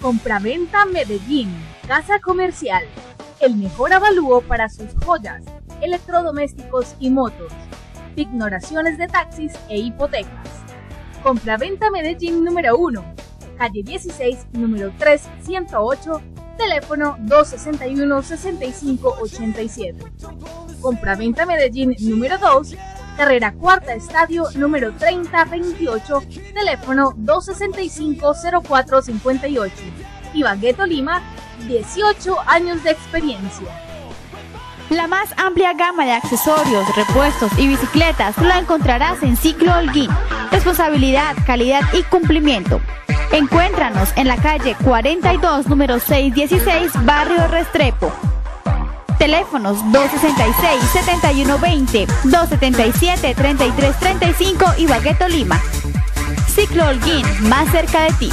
Compraventa Medellín, Casa Comercial. El mejor avalúo para sus joyas, electrodomésticos y motos. Ignoraciones de taxis e hipotecas. Compraventa Medellín número 1, calle 16, número 3, 108, teléfono 261-6587. Compraventa Medellín número 2, carrera cuarta estadio número 3028, teléfono 265-0458. Ibagueto Lima, 18 años de experiencia. La más amplia gama de accesorios, repuestos y bicicletas la encontrarás en Ciclo Holguín. Responsabilidad, calidad y cumplimiento. Encuéntranos en la calle 42, número 616, Barrio Restrepo. Teléfonos 266-7120, 277-3335 y Bagueto Lima. Ciclo Holguín, más cerca de ti.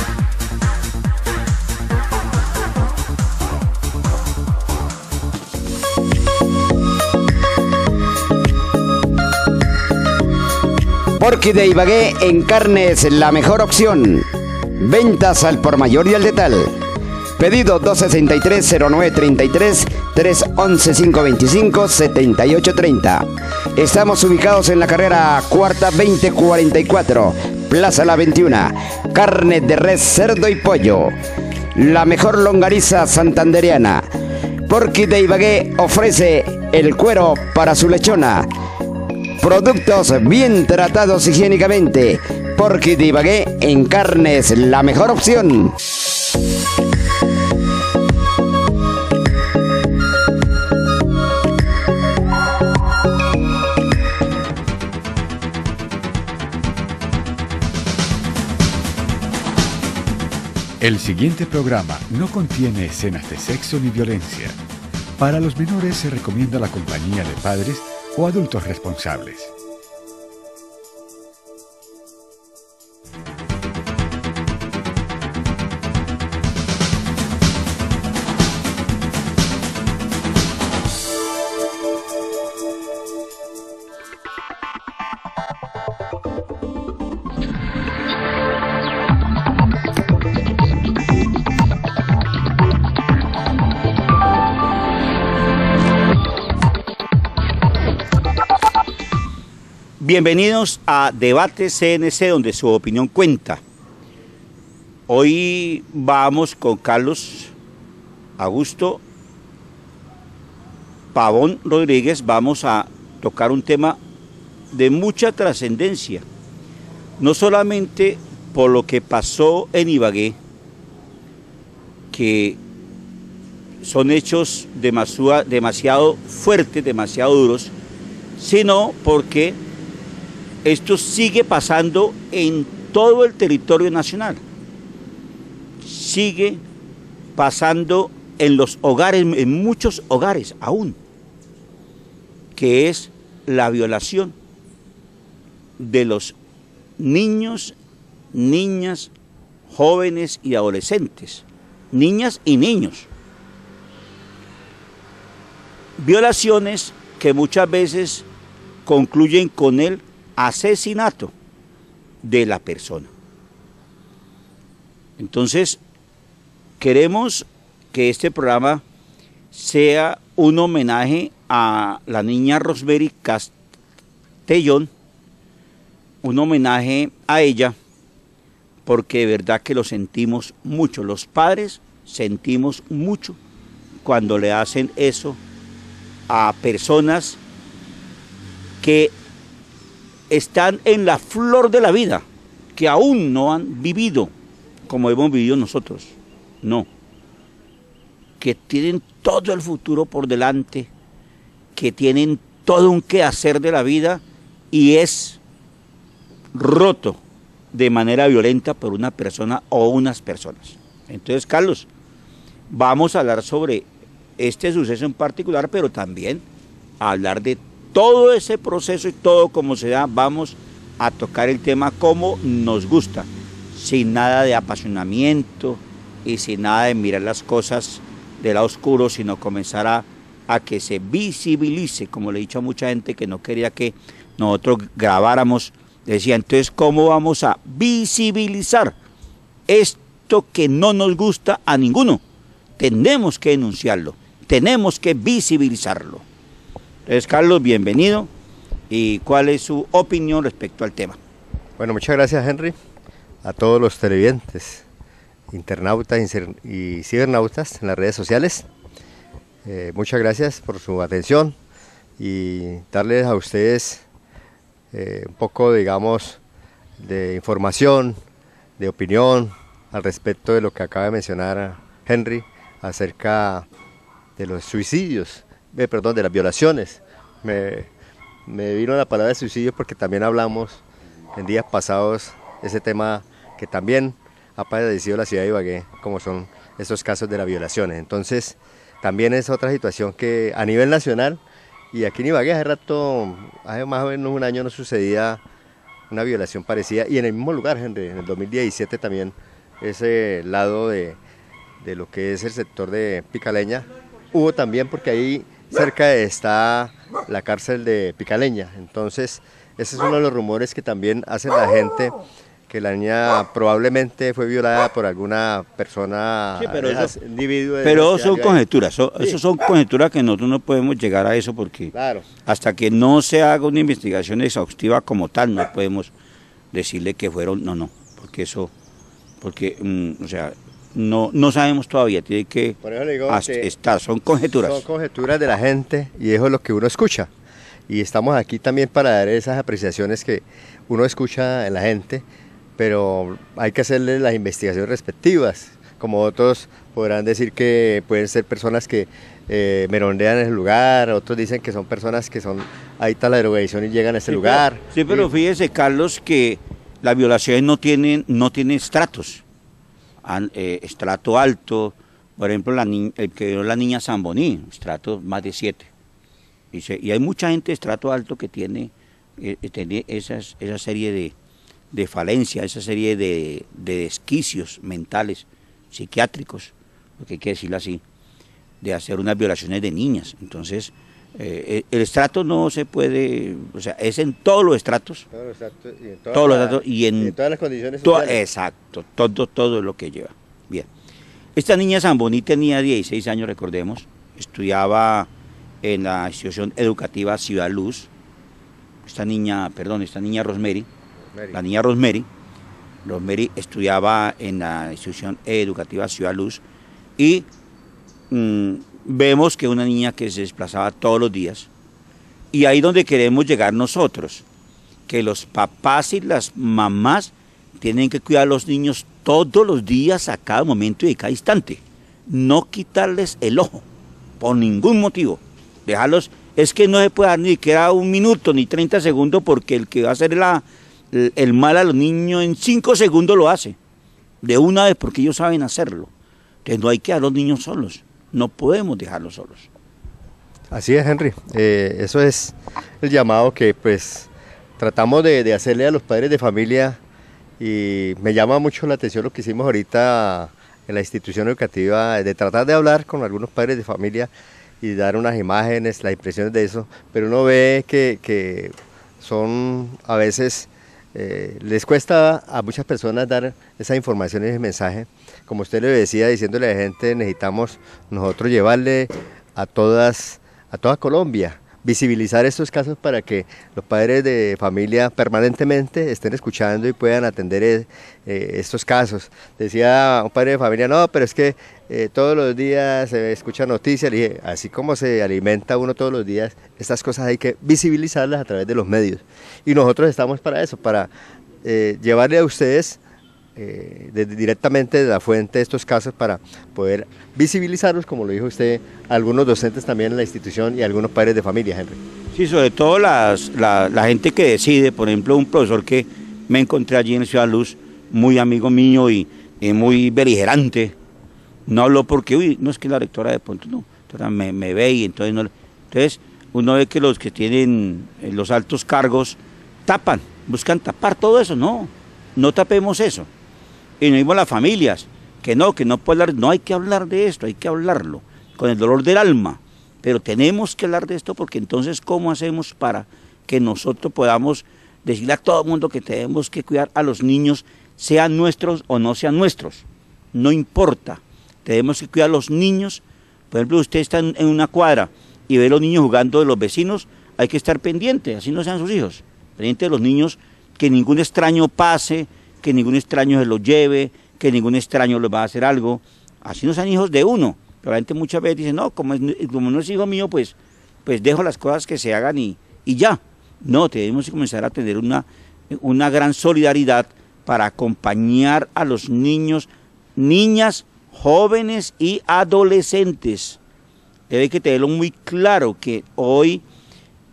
Porky de Ibagué en carnes, la mejor opción. Ventas al por mayor y al detal. Pedido 263-0933 311-525-7830. Estamos ubicados en la carrera cuarta 2044, Plaza La 21. Carne de res, cerdo y pollo. La mejor longariza santanderiana. Porky de Ibagué ofrece el cuero para su lechona. Productos bien tratados higiénicamente. Porky de Ibagué en carnes, la mejor opción. El siguiente programa no contiene escenas de sexo ni violencia. Para los menores se recomienda la compañía de padres o adultos responsables. Bienvenidos a Debate CNC, donde su opinión cuenta. Hoy vamos con Carlos Augusto Pavón Rodríguez. Vamos a tocar un tema de mucha trascendencia, no solamente por lo que pasó en Ibagué, que son hechos demasiado, demasiado fuertes, demasiado duros, sino porque esto sigue pasando en todo el territorio nacional. Sigue pasando en los hogares, en muchos hogares aún, que es la violación de los niños, niñas, jóvenes y adolescentes, niñas y niños. Violaciones que muchas veces concluyen con el asesinato de la persona. Entonces, queremos que este programa sea un homenaje a la niña Rosemary Castellón, un homenaje a ella, porque de verdad que lo sentimos mucho. Los padres sentimos mucho cuando le hacen eso a personas que están en la flor de la vida, que aún no han vivido como hemos vivido nosotros. No. Que tienen todo el futuro por delante, que tienen todo un quehacer de la vida y es roto de manera violenta por una persona o unas personas. Entonces, Carlos, vamos a hablar sobre este suceso en particular, pero también a hablar de todo ese proceso y todo como se da, vamos a tocar el tema como nos gusta, sin nada de apasionamiento y sin nada de mirar las cosas del lado oscuro, sino comenzar a, a que se visibilice, como le he dicho a mucha gente que no quería que nosotros grabáramos, decía, entonces, ¿cómo vamos a visibilizar acto que no nos gusta a ninguno. Tenemos que denunciarlo, tenemos que visibilizarlo. Entonces, Carlos, bienvenido. ¿Y cuál es su opinión respecto al tema? Bueno, muchas gracias, Henry, a todos los televidentes, internautas y cibernautas en las redes sociales. Eh, muchas gracias por su atención y darles a ustedes eh, un poco, digamos, de información, de opinión al respecto de lo que acaba de mencionar Henry acerca de los suicidios, perdón, de las violaciones. Me, vino la palabra de suicidio porque también hablamos en días pasados ese tema que también ha padecido la ciudad de Ibagué, como son estos casos de las violaciones. Entonces, también es otra situación que a nivel nacional, y aquí en Ibagué hace rato, hace más o menos un año no sucedía una violación parecida, y en el mismo lugar, en el 2017 también, ese lado de, de lo que es el sector de Picaleña, hubo también porque ahí cerca está la cárcel de Picaleña, entonces ese es uno de los rumores que también hacen la gente que la niña probablemente fue violada por alguna persona, pero, eso, pero son conjeturas, eso son conjeturas que nosotros no podemos llegar a eso porque hasta que no se haga una investigación exhaustiva como tal, no podemos decirle que fueron, no, no, porque eso, porque, mm, o sea, no, no sabemos todavía, tiene que, estar, son conjeturas. Son conjeturas de la gente y eso es lo que uno escucha. Y estamos aquí también para dar esas apreciaciones que uno escucha en la gente pero hay que hacerle las investigaciones respectivas. Como otros podrán decir que pueden ser personas que eh, merondean en el lugar, otros dicen que son personas que son ahí está la drogadicción y llegan a ese lugar. sí, pero fíjese, Carlos, que las violaciones no tienen, no tienen estratos. Eh, estrato alto, por ejemplo, la el que dio la niña Zamboní, estrato más de siete. Y, hay mucha gente de estrato alto que tiene, eh, esas, esa serie de, de falencia, esa serie de, desquicios mentales, psiquiátricos, lo que hay que decirlo así, de hacer unas violaciones de niñas. Entonces, eh, el estrato no se puede, o sea, es en todos los estratos. Todos los estratos y en, todos los estratos, y en, todas las condiciones exacto, todo, todo lo que lleva. Bien. Esta niña Zamboni tenía 16 años, recordemos, estudiaba en la institución educativa Ciudad Luz. Esta niña, perdón, esta niña Rosemary, la niña Rosemary. Rosemary estudiaba en la institución educativa Ciudad Luz y mm, vemos que una niña que se desplazaba todos los días. Y ahí donde queremos llegar nosotros, que los papás y las mamás tienen que cuidar a los niños todos los días, a cada momento y a cada instante. No quitarles el ojo, por ningún motivo. Dejarlos, es que no se puede dar ni siquiera un minuto ni 30 segundos porque el que va a hacer la, el mal a los niños en cinco segundos lo hace, de una vez porque ellos saben hacerlo. Entonces no hay que a los niños solos, no podemos dejarlos solos. Así es, Henry. Eh, eso es el llamado que pues tratamos de, hacerle a los padres de familia y me llama mucho la atención lo que hicimos ahorita en la institución educativa, de tratar de hablar con algunos padres de familia y dar unas imágenes, las impresiones de eso, pero uno ve que, que son a veces eh, les cuesta a muchas personas dar esa información y ese mensaje. Como usted le decía, diciéndole a la gente, necesitamos nosotros llevarle a todas, a toda Colombia, visibilizar estos casos para que los padres de familia permanentemente estén escuchando y puedan atender eh, eh, estos casos. Decía un padre de familia, no, pero es que eh, todos los días se escucha noticias, y así como se alimenta uno todos los días, estas cosas hay que visibilizarlas a través de los medios. Y nosotros estamos para eso, para llevarle a ustedes eh, directamente de la fuente de estos casos para poder visibilizarlos, como lo dijo usted, algunos docentes también en la institución y algunos padres de familia, Henry. Sí, sobre todo las, la, gente que decide, por ejemplo, un profesor que me encontré allí en Ciudad Luz, muy amigo mío y, muy beligerante, no habló porque, uy, no es que la rectora de pronto no, me, me ve y entonces no. Entonces, uno ve que los que tienen eh, los altos cargos tapan, buscan tapar todo eso, no, no tapemos eso y no mismo las familias, que no, que no puede hablar, no hay que hablar de esto, hay que hablarlo, con el dolor del alma, pero tenemos que hablar de esto porque entonces, ¿cómo hacemos para que nosotros podamos decirle a todo el mundo que tenemos que cuidar a los niños, sean nuestros o no sean nuestros? no importa. Tenemos que cuidar a los niños. Por ejemplo, usted está en, en una cuadra y ve a los niños jugando de los vecinos, hay que estar pendiente, así no sean sus hijos. Pendiente de los niños, que ningún extraño pase, que ningún extraño se los lleve, que ningún extraño les va a hacer algo. Así no sean hijos de uno. Pero la gente muchas veces dice, no, como, como no es hijo mío, pues, pues dejo las cosas que se hagan y, y ya. No, tenemos que comenzar a tener una, una gran solidaridad para acompañar a los niños, niñas, jóvenes y adolescentes. Debe que tenerlo muy claro que hoy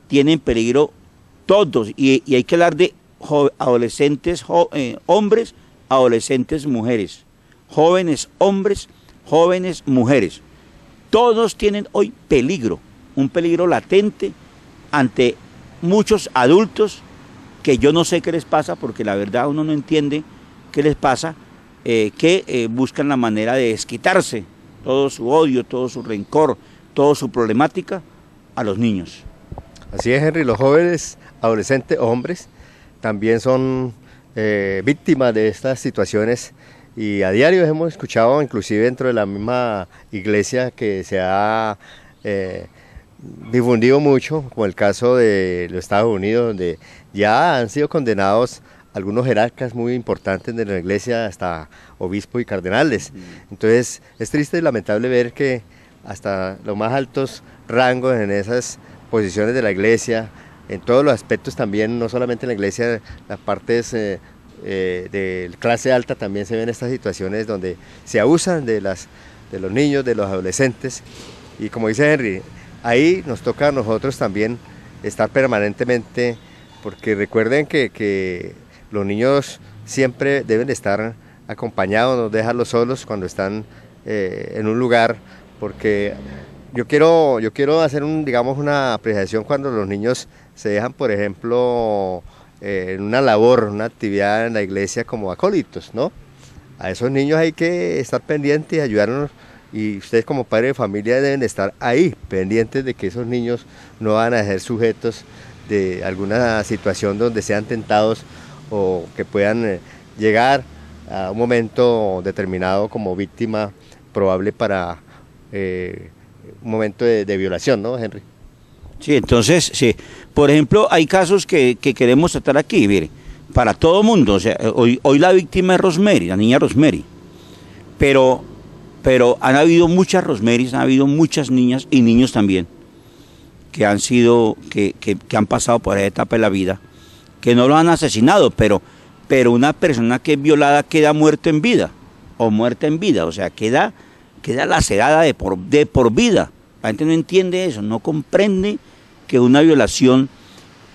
tienen peligro todos y, y hay que hablar de adolescentes eh, hombres, adolescentes mujeres, jóvenes hombres, jóvenes mujeres. Todos tienen hoy peligro, un peligro latente ante muchos adultos que yo no sé qué les pasa porque la verdad uno no entiende qué les pasa, eh, que eh, buscan la manera de desquitarse todo su odio, todo su rencor, toda su problemática a los niños. Así es, Henry, los jóvenes, adolescentes, hombres, también son eh, víctimas de estas situaciones y a diario hemos escuchado, inclusive dentro de la misma iglesia, que se ha eh, difundido mucho, como el caso de los Estados Unidos, donde ya han sido condenados algunos jerarcas muy importantes de la iglesia, hasta obispos y cardenales. Entonces es triste y lamentable ver que hasta los más altos rangos en esas posiciones de la iglesia, en todos los aspectos también, no solamente en la iglesia, las partes eh, eh, de clase alta también se ven estas situaciones donde se abusan de, las, de los niños, de los adolescentes. Y como dice Henry, ahí nos toca a nosotros también estar permanentemente, porque recuerden que, que los niños siempre deben de estar acompañados, no dejarlos solos cuando están eh, en un lugar, porque yo quiero, yo quiero hacer un, digamos, una apreciación cuando los niños se dejan, por ejemplo, eh, en una labor, una actividad en la iglesia como acólitos, ¿no? A esos niños hay que estar pendientes y ayudarnos y ustedes como padres de familia deben estar ahí, pendientes de que esos niños no van a ser sujetos de alguna situación donde sean tentados o que puedan eh, llegar a un momento determinado como víctima probable para eh, un momento de, de violación, ¿no, Henry? Sí, entonces, sí. Por ejemplo, hay casos que, que queremos tratar aquí, mire, para todo mundo. O sea, hoy, hoy la víctima es Rosemary, la niña Rosemary. Pero, pero han habido muchas Rosemarys, han habido muchas niñas y niños también que han sido, que, que, que han pasado por esa etapa de la vida, que no lo han asesinado, pero, pero una persona que es violada queda muerta en vida, o muerta en vida, o sea, queda, queda lacerada de por, de por vida. La gente no entiende eso, no comprende que una violación,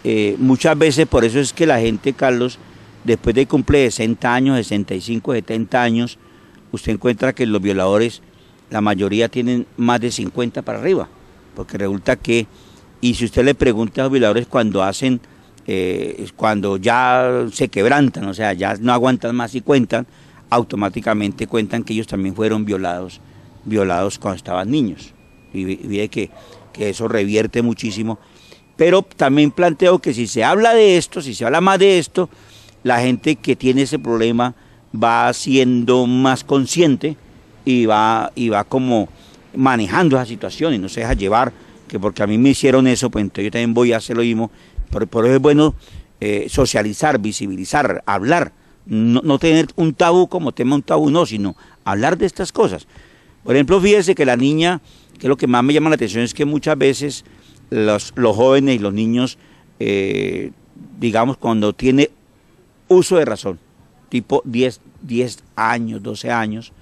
eh, muchas veces por eso es que la gente, Carlos, después de cumple 60 años, 65, 70 años, usted encuentra que los violadores, la mayoría tienen más de 50 para arriba, porque resulta que, y si usted le pregunta a los violadores cuando hacen, eh, cuando ya se quebrantan, o sea, ya no aguantan más y cuentan, automáticamente cuentan que ellos también fueron violados, violados cuando estaban niños. Y ve que, que eso revierte muchísimo. Pero también planteo que si se habla de esto, si se habla más de esto, la gente que tiene ese problema va siendo más consciente y va, y va como manejando esa situación y no se deja llevar, que porque a mí me hicieron eso, pues entonces yo también voy a hacer lo mismo. Por, por eso es bueno eh, socializar, visibilizar, hablar, no, no, tener un tabú como tema un tabú, no, sino hablar de estas cosas. Por ejemplo, fíjese que la niña, que lo que más me llama la atención es que muchas veces los, los jóvenes y los niños, eh, digamos, cuando tiene uso de razón, tipo 10, 10 años, 12 años,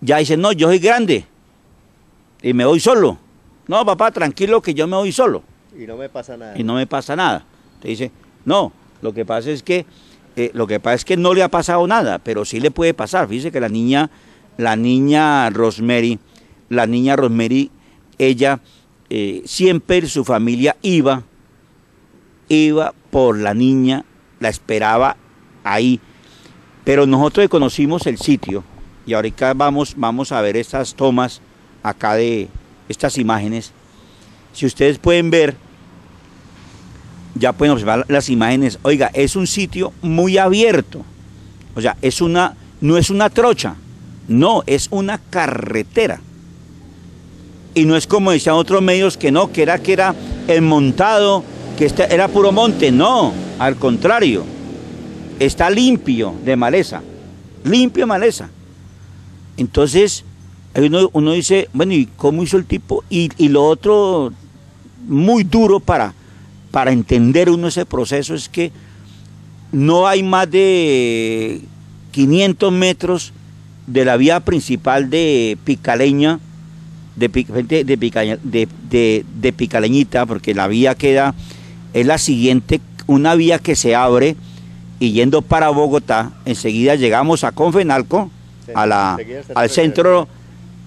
ya dicen, no, yo soy grande y me voy solo. No, papá, tranquilo que yo me voy solo. Y no me pasa nada. Y no me pasa nada. Te dice, no, lo que pasa es que eh, lo que pasa es que no le ha pasado nada, pero sí le puede pasar. Fíjese que la niña, la niña Rosemary, la niña Rosemary, ella eh, siempre su familia iba, iba por la niña, la esperaba ahí. Pero nosotros conocimos el sitio y ahorita vamos, vamos a ver estas tomas acá de estas imágenes. Si ustedes pueden ver, ya pueden observar las imágenes. Oiga, es un sitio muy abierto. O sea, es una, no es una trocha, No, es una carretera. Y no es como decían otros medios que no, que era que era el montado, que este era puro monte. No, al contrario. Está limpio de maleza. Limpio de maleza. Entonces, uno, uno dice, bueno, ¿y cómo hizo el tipo? Y, y lo otro muy duro para, para entender uno ese proceso es que no hay más de 500 metros de la vía principal de Picaleña, de, de, de, de, Picaleñita, porque la vía queda, es la siguiente, una vía que se abre y yendo para Bogotá, enseguida llegamos a Confenalco, a la, al centro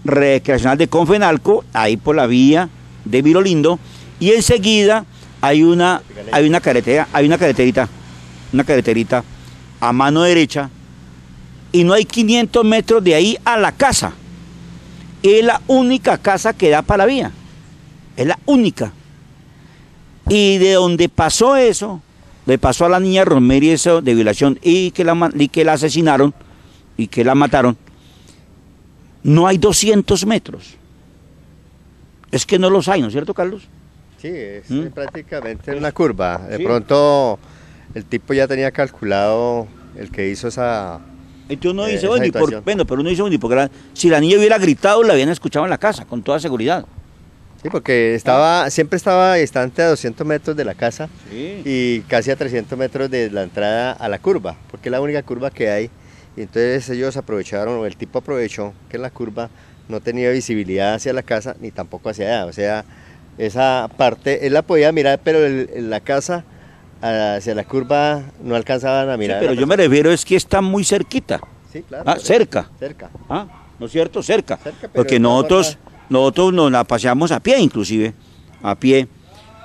recreacional de Confenalco, ahí por la vía de Virolindo, y enseguida hay una, hay una carretera, hay una carreterita, una carreterita a mano derecha, y no hay 500 metros de ahí a la casa. Es la única casa que da para la vía. Es la única. Y de donde pasó eso, le pasó a la niña Rosemary eso de violación y que la, y que la asesinaron y que la mataron, no hay 200 metros. Es que no los hay, ¿no es cierto, Carlos? Sí, es ¿Mm? prácticamente una curva. De pronto el tipo ya tenía calculado el que hizo esa... Entonces uno dice, bueno, bueno, pero uno dice, bueno, porque si la niña hubiera gritado, la habían escuchado en la casa, con toda seguridad. Sí, porque estaba, siempre estaba distante a 200 metros de la casa y casi a 300 metros de la entrada a la curva, porque es la única curva que hay. Y entonces ellos aprovecharon, o el tipo aprovechó que la curva no tenía visibilidad hacia la casa ni tampoco hacia allá. O sea, esa parte, él la podía mirar, pero la casa hacia la curva no alcanzaban a mirar. pero yo me refiero es que está muy cerquita. Sí, claro. Ah, cerca. Cerca. Ah, ¿no es cierto? Cerca. Porque nosotros, nosotros nos la paseamos a pie inclusive, a pie.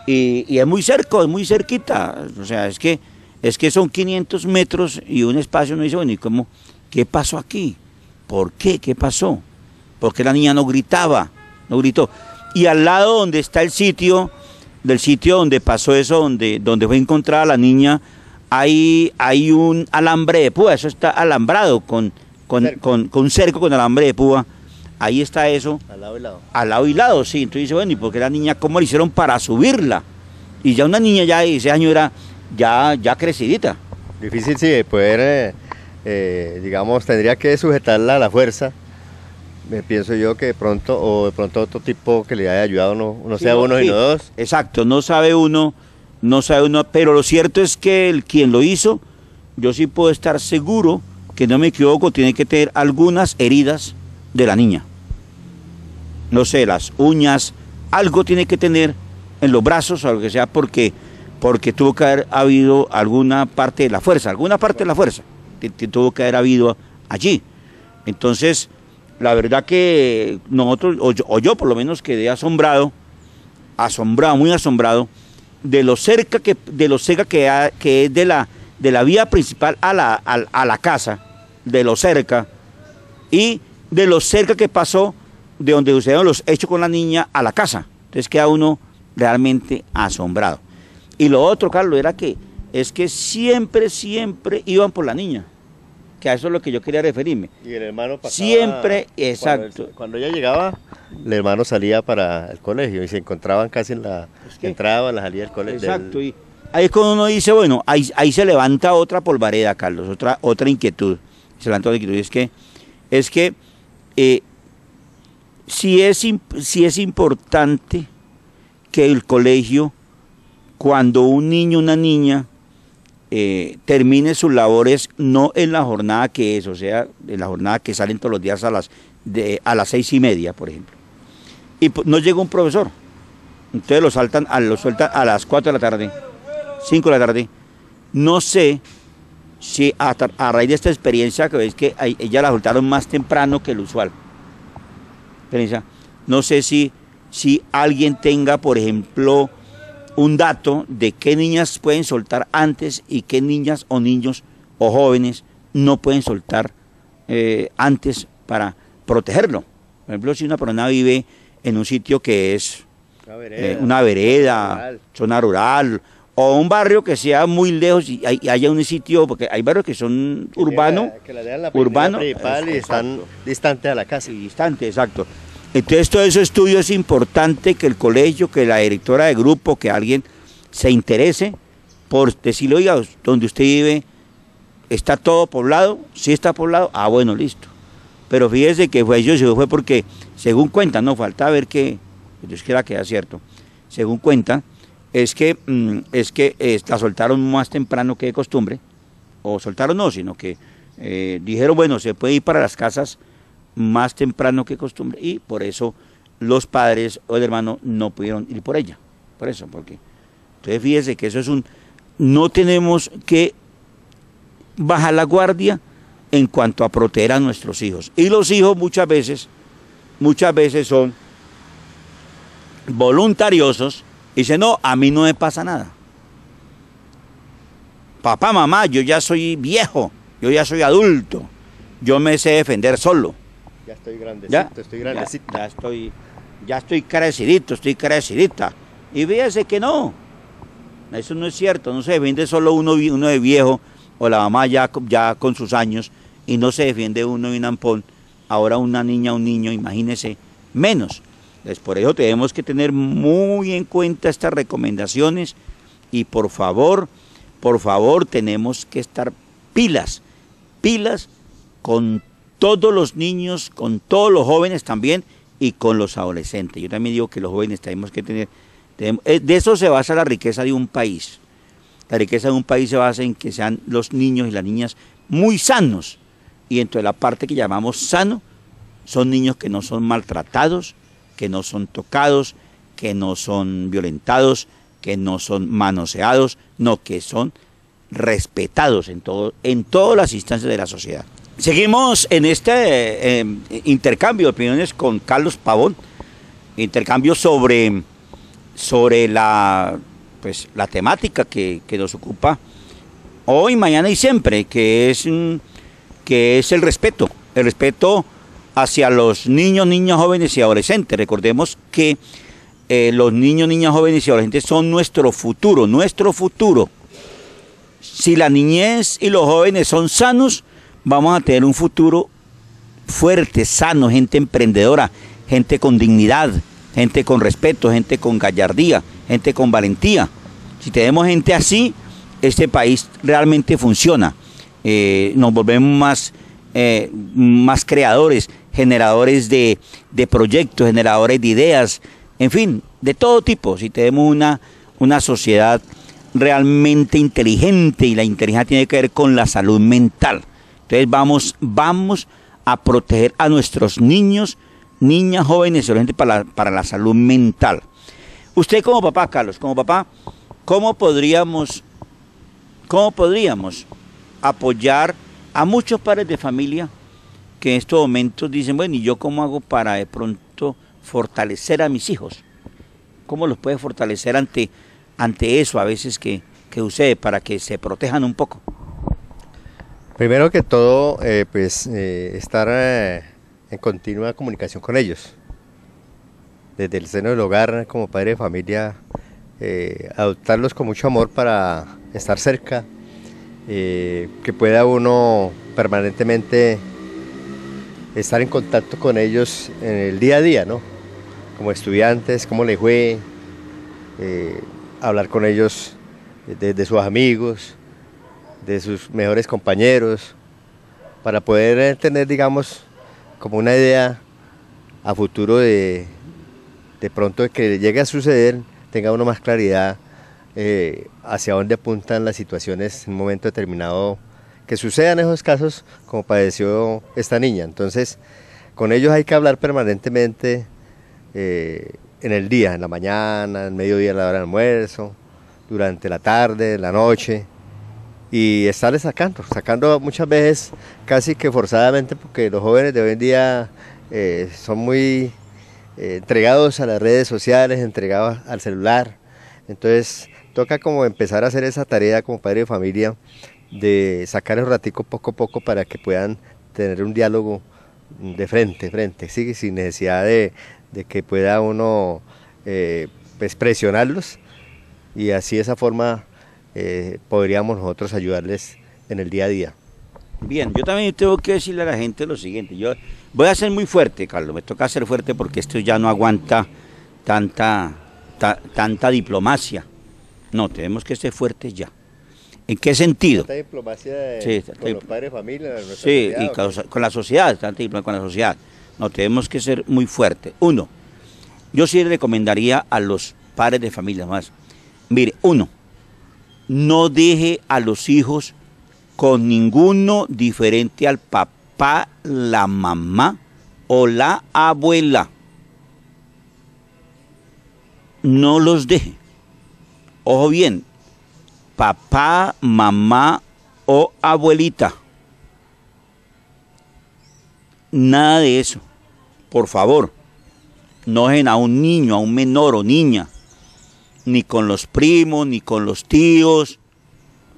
Y, y, es muy cerca, es muy cerquita. O sea, es que, es que son 500 metros y un espacio, no dice, bueno, ¿y cómo? ¿Qué pasó aquí? ¿Por qué? ¿Qué pasó? Porque la niña no gritaba, no gritó. Y al lado donde está el sitio, del sitio donde pasó eso, donde, donde fue encontrada la niña, hay, hay un alambre de púa, eso está alambrado con, con, con, con, un cerco con alambre de púa. Ahí está eso. Al lado y lado. Al lado y lado, sí. Entonces dice, bueno, ¿y por qué la niña, cómo le hicieron para subirla? Y ya una niña ya de ese año era ya, ya crecidita. Difícil, sí, de poder, eh, eh, digamos, tendría que sujetarla a la fuerza me pienso yo que de pronto, o de pronto otro tipo que le haya ayudado, no, no sea uno y no dos. Exacto, no sabe uno, no sabe uno, pero lo cierto es que el quien lo hizo, yo sí puedo estar seguro que no me equivoco, tiene que tener algunas heridas de la niña. No sé, las uñas, algo tiene que tener en los brazos o lo que sea, porque, porque tuvo que haber habido alguna parte de la fuerza, alguna parte de la fuerza, tuvo que haber habido allí. Entonces, la verdad que nosotros, o yo, por lo menos quedé asombrado, asombrado, muy asombrado, de lo cerca que, de lo cerca que, que es de la, de la vía principal a la, a, la casa, de lo cerca, y de lo cerca que pasó de donde sucedieron los hechos con la niña a la casa. Entonces queda uno realmente asombrado. Y lo otro, Carlos, era que es que siempre, siempre iban por la niña que a eso es lo que yo quería referirme. Y el hermano pasaba, Siempre, exacto. Cuando, ella llegaba, el hermano salía para el colegio y se encontraban casi en la entrada o en la salida del colegio. Exacto, y ahí es cuando uno dice, bueno, ahí, ahí se levanta otra polvareda, Carlos, otra, otra inquietud. Se levanta otra inquietud, es que, es que eh, si, es, si es importante que el colegio, cuando un niño, una niña, eh, termine sus labores no en la jornada que es, o sea, en la jornada que salen todos los días a las, de, a las seis y media, por ejemplo. Y no llega un profesor. Entonces lo, saltan, a, lo sueltan a las cuatro de la tarde, cinco de la tarde. No sé si a, raíz de esta experiencia, que veis que ella la soltaron más temprano que el usual. No sé si, si alguien tenga, por ejemplo, un dato de qué niñas pueden soltar antes y qué niñas o niños o jóvenes no pueden soltar eh, antes para protegerlo. Por ejemplo, si una persona vive en un sitio que es una vereda, eh, zona rural, o un barrio que sea muy lejos y hay- haya un sitio, porque hay barrios que son urbanos, Que la dejan la urbano, principal y están distantes a la casa. y distante, exacto. Entonces todo ese estudio es importante que el colegio, que la directora de grupo, que alguien se interese por decirle, oiga, donde usted vive, ¿está todo poblado? Sí está poblado, ah bueno, listo. Pero fíjese que fue ellos fue porque, según cuentan, no falta ver que, Dios quiera que sea cierto, según cuentan, es que, mm, es que eh, la soltaron más temprano que de costumbre, o soltaron no, sino que eh, dijeron, bueno, se puede ir para las casas más temprano que costumbre, y por eso los padres o el hermano no pudieron ir por ella, por eso, porque, entonces fíjese que eso es un, no tenemos que bajar la guardia en cuanto a proteger a nuestros hijos. Y los hijos muchas veces, muchas veces son voluntariosos y dicen, no, a mí no me pasa nada. Papá, mamá, yo ya soy viejo, yo ya soy adulto, yo me sé defender solo. Ya estoy grandecito, Ya, estoy grandecito. ya estoy, ya estoy crecidito, estoy crecidita. Y fíjese que no, eso no es cierto, no se defiende solo uno, uno de viejo o la mamá ya, ya con sus años y no se defiende uno de un ampón. Ahora una niña, un niño, imagínese, menos. Entonces, por eso tenemos que tener muy en cuenta estas recomendaciones y por favor, por favor, tenemos que estar pilas, pilas con todos los niños, con todos los jóvenes también y con los adolescentes. Yo también digo que los jóvenes tenemos que tener, eh, de eso se basa la riqueza de un país. La riqueza de un país se basa en que sean los niños y las niñas muy sanos. Y dentro de la parte que llamamos sano, son niños que no son maltratados, que no son tocados, que no son violentados, que no son manoseados, no, que son respetados en, todo, en todas las instancias de la sociedad. Seguimos en este eh, intercambio de opiniones con Carlos Pavón, intercambio sobre, sobre la, pues, la temática que, que nos ocupa hoy, mañana y siempre, que es, mm, que es el respeto, el respeto hacia los niños, niñas, jóvenes y adolescentes. Recordemos que eh, los niños, niñas, jóvenes y adolescentes son nuestro futuro, nuestro futuro. Si la niñez y los jóvenes son sanos, vamos a tener un futuro fuerte, sano, gente emprendedora, gente con dignidad, gente con respeto, gente con gallardía, gente con valentía. Si tenemos gente así, este país realmente funciona. Eh, nos volvemos más, eh, más creadores, generadores de, de proyectos, generadores de ideas, en fin, de todo tipo. Si tenemos una, una sociedad realmente inteligente y la inteligencia tiene que ver con la salud mental. Entonces vamos, vamos a proteger a nuestros niños, niñas, jóvenes y para la, para la salud mental. Usted como papá, Carlos, como papá, ¿cómo podríamos, cómo podríamos apoyar a muchos padres de familia que en estos momentos dicen, bueno, ¿y yo cómo hago para de pronto fortalecer a mis hijos? ¿Cómo los puede fortalecer ante, ante eso a veces que, que sucede para que se protejan un poco? Primero que todo, eh, pues eh, estar eh, en continua comunicación con ellos. Desde el seno del hogar, como padre de familia, adoptarlos con mucho amor para estar cerca, que pueda uno permanentemente estar en contacto con ellos en el día a día, ¿no? Como estudiantes, cómo les fue, hablar con ellos de, de sus amigos, de sus mejores compañeros, para poder eh, tener, digamos, como una idea a futuro de, de pronto de que llegue a suceder, tenga uno más claridad eh, hacia dónde apuntan las situaciones en un momento determinado, que sucedan esos casos como padeció esta niña. Entonces, con ellos hay que hablar permanentemente eh, en el día, en la mañana, en el mediodía, a la hora del almuerzo, durante la tarde, la noche, y estarles sacando, sacando muchas veces casi que forzadamente, porque los jóvenes de hoy en día eh, son muy eh, entregados a las redes sociales, entregados al celular. Entonces toca como empezar a hacer esa tarea como padre de familia de sacar el ratico poco a poco para que puedan tener un diálogo de frente, frente, ¿sí? sin necesidad de, de que pueda uno eh, pues presionarlos, y así de esa forma eh, podríamos nosotros ayudarles en el día a día. Bien, yo también tengo que decirle a la gente lo siguiente, yo voy a ser muy fuerte, Carlos, me toca ser fuerte porque esto ya no aguanta tanta, tanta diplomacia. No, tenemos que ser fuertes ya. ¿En qué sentido? Tanta diplomacia Sí, con los padres de familia. nuestra Sí, sociedad, y ¿o con, qué? con la sociedad, tanta diplomacia con la sociedad. No, tenemos que ser muy fuertes. Uno, yo sí recomendaría a los padres de familia más. Mire, uno, no deje a los hijos con ninguno diferente al papá, la mamá o la abuela. No los deje. Ojo bien, papá, mamá o abuelita. Nada de eso. Por favor, no dejen a un niño, a un menor o niña, ni con los primos, ni con los tíos,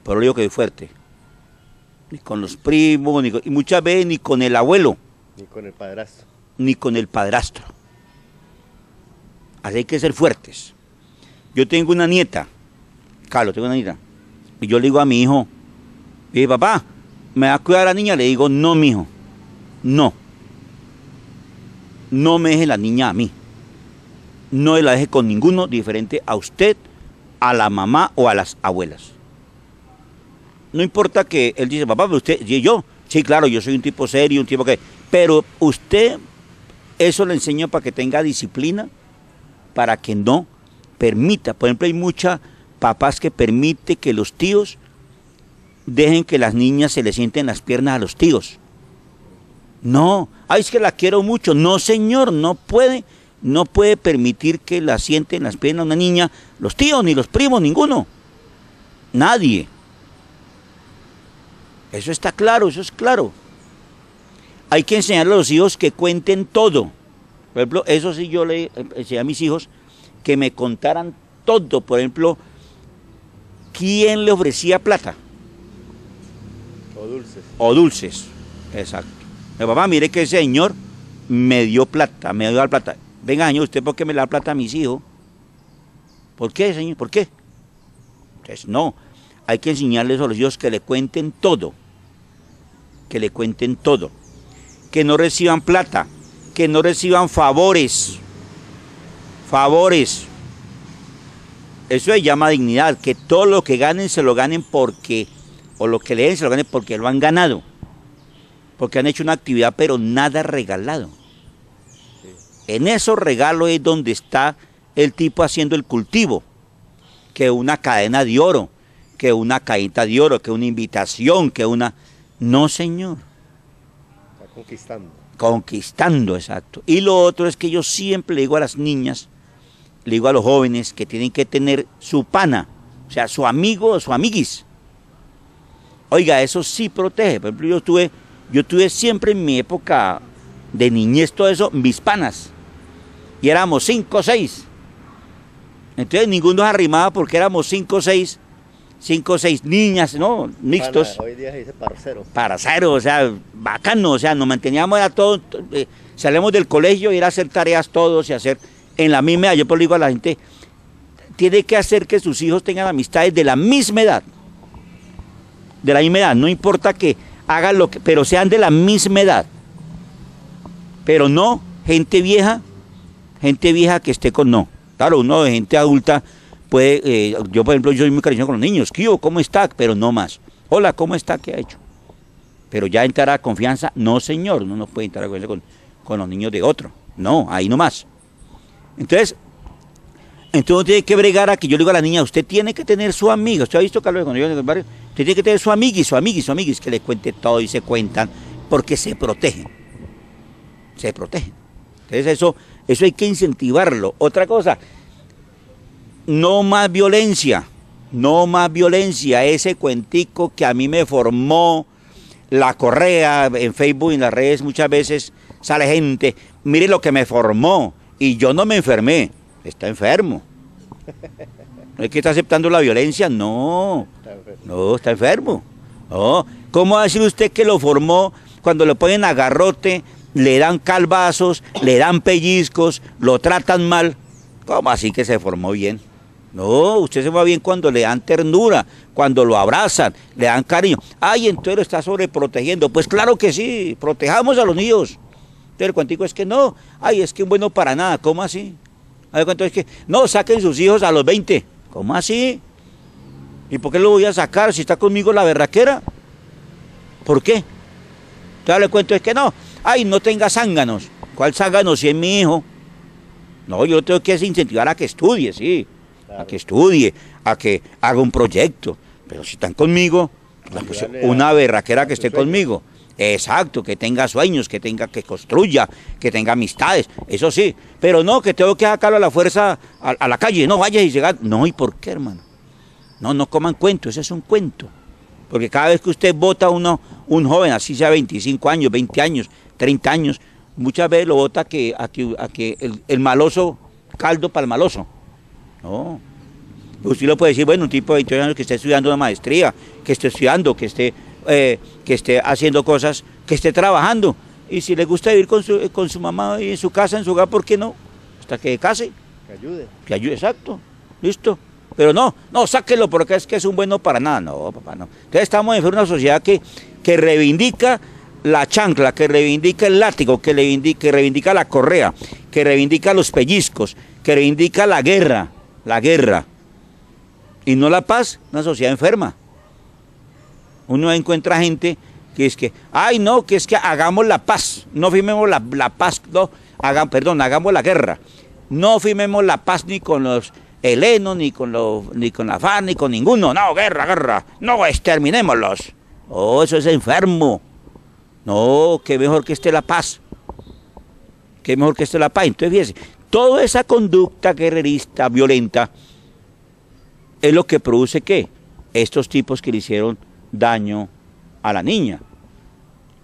pero digo que es fuerte, ni con los primos, ni con- y muchas veces ni con el abuelo, Ni con el padrastro. ni con el padrastro. Así hay que ser fuertes. Yo tengo una nieta, Carlos, tengo una nieta, y yo le digo a mi hijo, y papá, ¿me va a cuidar a la niña? Le digo, no, mi hijo, no. No me deje la niña a mí. No la deje con ninguno diferente a usted, a la mamá o a las abuelas. No importa que él dice, papá, pero usted, y yo, sí, claro, yo soy un tipo serio, un tipo que, pero usted eso le enseña para que tenga disciplina, para que no permita. Por ejemplo, hay muchas papás que permite que los tíos dejen que las niñas se le sienten las piernas a los tíos. No, ay, es que la quiero mucho. No, señor, no puede, no puede permitir que la sienten las piernas una niña, los tíos, ni los primos, ninguno. Nadie. Eso está claro, eso es claro. Hay que enseñarle a los hijos que cuenten todo. Por ejemplo, eso sí yo le enseñé a mis hijos que me contaran todo. Por ejemplo, quién le ofrecía plata O dulces. o dulces. Exacto. Mi papá, mire que ese señor me dio plata, me dio la plata. Venga, señor, ¿usted por qué me le da plata a mis hijos? ¿Por qué, señor? ¿Por qué? Entonces, no. Hay que enseñarles a los hijos que le cuenten todo. Que le cuenten todo. Que no reciban plata. Que no reciban favores. Favores. Eso se llama dignidad. Que todo lo que ganen se lo ganen porque, o lo que le den se lo ganen porque lo han ganado. Porque han hecho una actividad, pero nada regalado. En esos regalos es donde está el tipo haciendo el cultivo. Que una cadena de oro, que una caída de oro, que una invitación, que una... No, señor. Está conquistando. Conquistando, exacto. Y lo otro es que yo siempre le digo a las niñas, le digo a los jóvenes que tienen que tener su pana, o sea, su amigo o su amiguis. Oiga, eso sí protege. Por ejemplo, yo tuve, yo tuve siempre en mi época de niñez todo eso, mis panas. Y éramos cinco o seis. Entonces ninguno se arrimaba porque éramos cinco o seis, cinco o seis niñas, ¿no? Mixtos Pana, hoy día se dice parcero. parcero, o sea, bacano, o sea, nos manteníamos, era todo, eh, salíamos del colegio y era hacer tareas todos y hacer en la misma edad. Yo por digo a la gente, tiene que hacer que sus hijos tengan amistades de la misma edad. De la misma edad, no importa que hagan lo que, pero sean de la misma edad. Pero no gente vieja, gente vieja que esté con no. Claro, uno de gente adulta puede, eh, yo por ejemplo, yo soy muy cariñoso con los niños, ¿qué? ¿Cómo está? Pero no más. Hola, ¿cómo está? ¿Qué ha hecho? Pero ya entrar a confianza, no señor, no nos puede entrar a confianza con, con los niños de otro. No, ahí nomás. Entonces, entonces tiene que bregar a que yo le digo a la niña, usted tiene que tener su amiga. Usted ha visto, Carlos, cuando yo en el barrio, usted tiene que tener su amigui, su amigui, su amiguis, que le cuente todo y se cuentan, porque se protegen. Se protegen. Entonces eso, eso hay que incentivarlo. Otra cosa, no más violencia, no más violencia. Ese cuentico que a mí me formó la correa en Facebook y en las redes muchas veces sale gente, mire lo que me formó y yo no me enfermé, está enfermo. ¿No es que está aceptando la violencia? No, no, está enfermo. No. ¿Cómo va a decir usted que lo formó cuando le ponen a garrote, le dan calvazos, le dan pellizcos, lo tratan mal? ¿Cómo así que se formó bien? No, usted se va bien cuando le dan ternura, cuando lo abrazan, le dan cariño. Ay, entonces lo está sobreprotegiendo. Pues claro que sí, protejamos a los niños. Entonces el cuentico es que no, ay, es que bueno para nada, ¿cómo así? Ay, cuento es que no, saquen sus hijos a los 20, ¿cómo así? ¿Y por qué lo voy a sacar si está conmigo la berraquera? ¿Por qué? Entonces le cuento es que no, ay, no tenga zánganos. ¿Cuál zángano si es mi hijo? No, yo tengo que incentivar a que estudie, sí, a que estudie, a que haga un proyecto. Pero si están conmigo, pues, una berraquera que esté conmigo. Exacto, que tenga sueños, que tenga que construya, que tenga amistades, eso sí. Pero no, que tengo que sacarlo a la fuerza a, la calle, no vaya y llegar. No, ¿y por qué, hermano? No, no coman cuento, ese es un cuento. Porque cada vez que usted vota uno, un joven, así sea 25 años, 20 años, 30 años, muchas veces lo vota que, a que, el, maloso, caldo para el maloso. No. Usted lo puede decir, bueno, un tipo de 20 años que esté estudiando una maestría, que esté estudiando, que esté eh, que esté haciendo cosas, que esté trabajando. Y si le gusta vivir con su, con su mamá y en su casa, en su hogar, ¿por qué no? Hasta que case. Que ayude. Que ayude, exacto. Listo. Pero no, no, sáquelo porque es que es un bueno para nada. No, papá, no. Entonces estamos en una sociedad que, que reivindica la chancla, que reivindica el látigo, que reivindica, que reivindica la correa, que reivindica los pellizcos, que reivindica la guerra, la guerra. Y no la paz, una sociedad enferma. Uno encuentra gente que es que, ay no, que es que hagamos la paz, no firmemos la, paz, no, hagan, perdón, hagamos la guerra. No firmemos la paz ni con los helenos, ni con los, ni con la FARC, ni con ninguno. No, guerra, guerra. No, exterminémoslos. Oh, eso es enfermo. No, que mejor que esté la paz. Que mejor que esté la paz. Entonces, fíjese, toda esa conducta guerrerista, violenta, es lo que produce que estos tipos que le hicieron daño a la niña.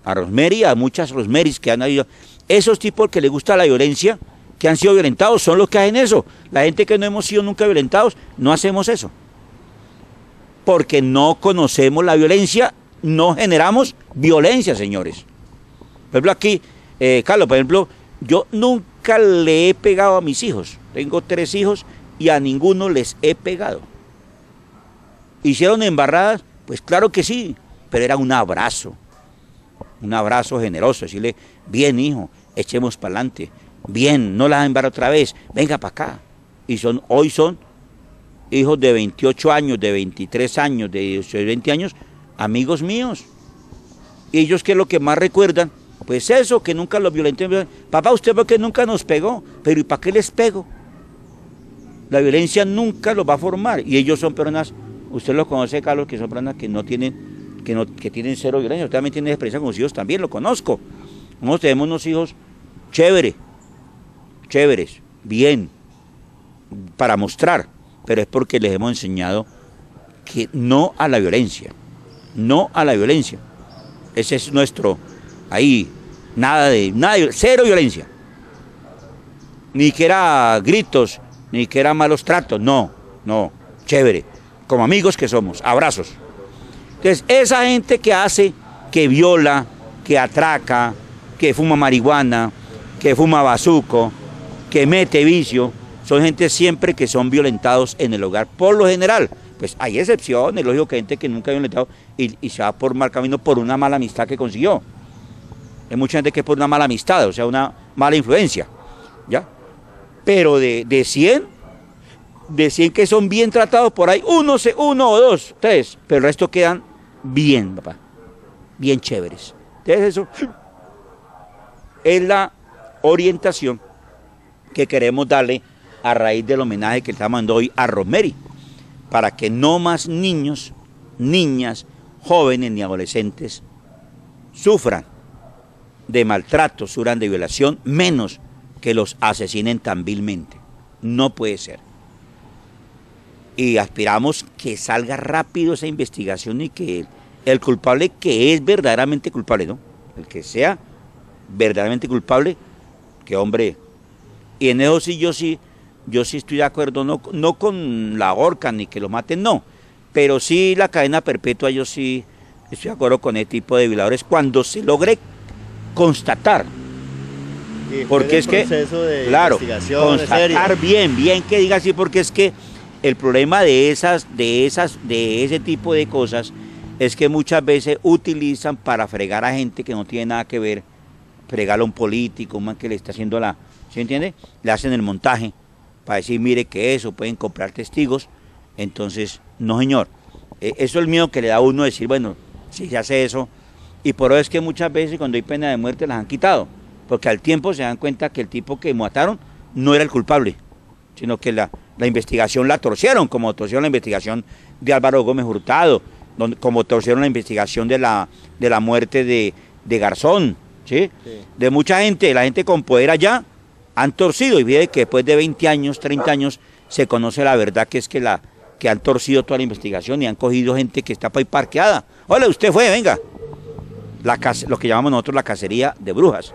A Rosemary, a muchas Rosmerys que han habido. Esos tipos que les gusta la violencia, que han sido violentados, son los que hacen eso. La gente que no hemos sido nunca violentados, no hacemos eso. Porque no conocemos la violencia, no generamos violencia, señores. Por ejemplo, aquí, eh, Carlos, por ejemplo, yo nunca le he pegado a mis hijos. Tengo tres hijos y a ninguno les he pegado. Hicieron embarradas, pues claro que sí, pero era un abrazo, un abrazo generoso, decirle, bien hijo, echemos para adelante, bien, no la embarrar otra vez, venga para acá. Y son, hoy son hijos de 28 años, de 23 años, de 20 años, amigos míos. Y ellos que es lo que más recuerdan, pues eso, que nunca los violenté. Papá, usted ve que nunca nos pegó, pero ¿y para qué les pego? La violencia nunca los va a formar y ellos son personas Usted lo conoce, Carlos, que son personas que no tienen, que no, que tienen cero violencia. Usted también tiene experiencia con sus hijos, también lo conozco. Nosotros tenemos unos hijos chévere, chéveres, bien, para mostrar, pero es porque les hemos enseñado que no a la violencia, no a la violencia. Ese es nuestro, ahí, nada de, nada de, cero violencia. Ni que era gritos, ni que era malos tratos, no, no, chévere como amigos que somos. Abrazos. Entonces, esa gente que hace, que viola, que atraca, que fuma marihuana, que fuma bazuco, que mete vicio, son gente siempre que son violentados en el hogar. Por lo general, pues hay excepciones, lógico que hay gente que nunca ha violentado y, se va por mal camino por una mala amistad que consiguió. Hay mucha gente que es por una mala amistad, o sea, una mala influencia. ¿Ya? Pero de, de 100, decían que son bien tratados por ahí, uno, uno o dos, tres, pero el resto quedan bien, papá, bien chéveres. Entonces eso es la orientación que queremos darle a raíz del homenaje que estamos dando hoy a Rosemary, para que no más niños, niñas, jóvenes ni adolescentes sufran de maltrato, sufran de violación, menos que los asesinen tan vilmente. No puede ser y aspiramos que salga rápido esa investigación y que el culpable que es verdaderamente culpable, ¿no? El que sea verdaderamente culpable, que hombre, y en eso sí yo sí, yo sí estoy de acuerdo, no, no con la horca ni que lo maten, no, pero sí la cadena perpetua, yo sí estoy de acuerdo con ese tipo de violadores cuando se logre constatar. porque es que, claro, constatar bien, bien que diga así, porque es que El problema de esas, de esas, de ese tipo de cosas es que muchas veces utilizan para fregar a gente que no tiene nada que ver, fregar a un político, un man que le está haciendo la, ¿sí entiende? Le hacen el montaje para decir, mire que eso, pueden comprar testigos. Entonces, no señor, e, eso es el miedo que le da a uno decir, bueno, si se hace eso, y por eso es que muchas veces cuando hay pena de muerte las han quitado, porque al tiempo se dan cuenta que el tipo que mataron no era el culpable, sino que la, la investigación la torcieron, como torcieron la investigación de Álvaro Gómez Hurtado, donde, como torcieron la investigación de la, de la muerte de, de Garzón, ¿sí? de mucha gente, la gente con poder allá, han torcido y ve que después de 20 años, 30 años, se conoce la verdad que es que, la, que han torcido toda la investigación y han cogido gente que está ahí parqueada. Hola, usted fue, venga. La, lo que llamamos nosotros la cacería de brujas.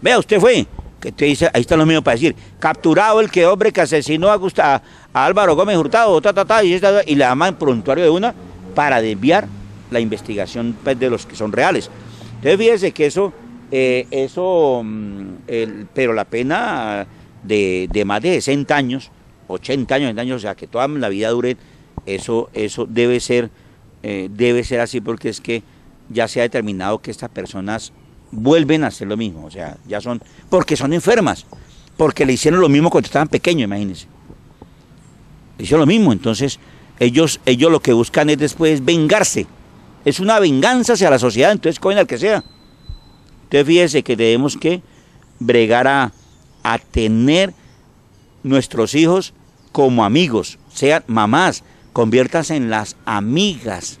Vea, usted fue que te dice, ahí está lo mío para decir, capturado el que hombre que asesinó a, Gustavo, a Álvaro Gómez Hurtado, ta, ta, ta, y, y le llaman prontuario de una para desviar la investigación pues, de los que son reales. Entonces fíjese que eso, eh, eso mm, pero la pena de, de, más de 60 años, 80 años, 80 años, o sea, que toda la vida dure, eso, eso debe ser, eh, debe ser así porque es que ya se ha determinado que estas personas vuelven a hacer lo mismo, o sea, ya son, porque son enfermas, porque le hicieron lo mismo cuando estaban pequeños, imagínense. Le hicieron lo mismo, entonces ellos, ellos lo que buscan es después vengarse, es una venganza hacia la sociedad, entonces cogen al que sea. Entonces fíjese que tenemos que bregar a, a tener nuestros hijos como amigos, sean mamás, conviértanse en las amigas.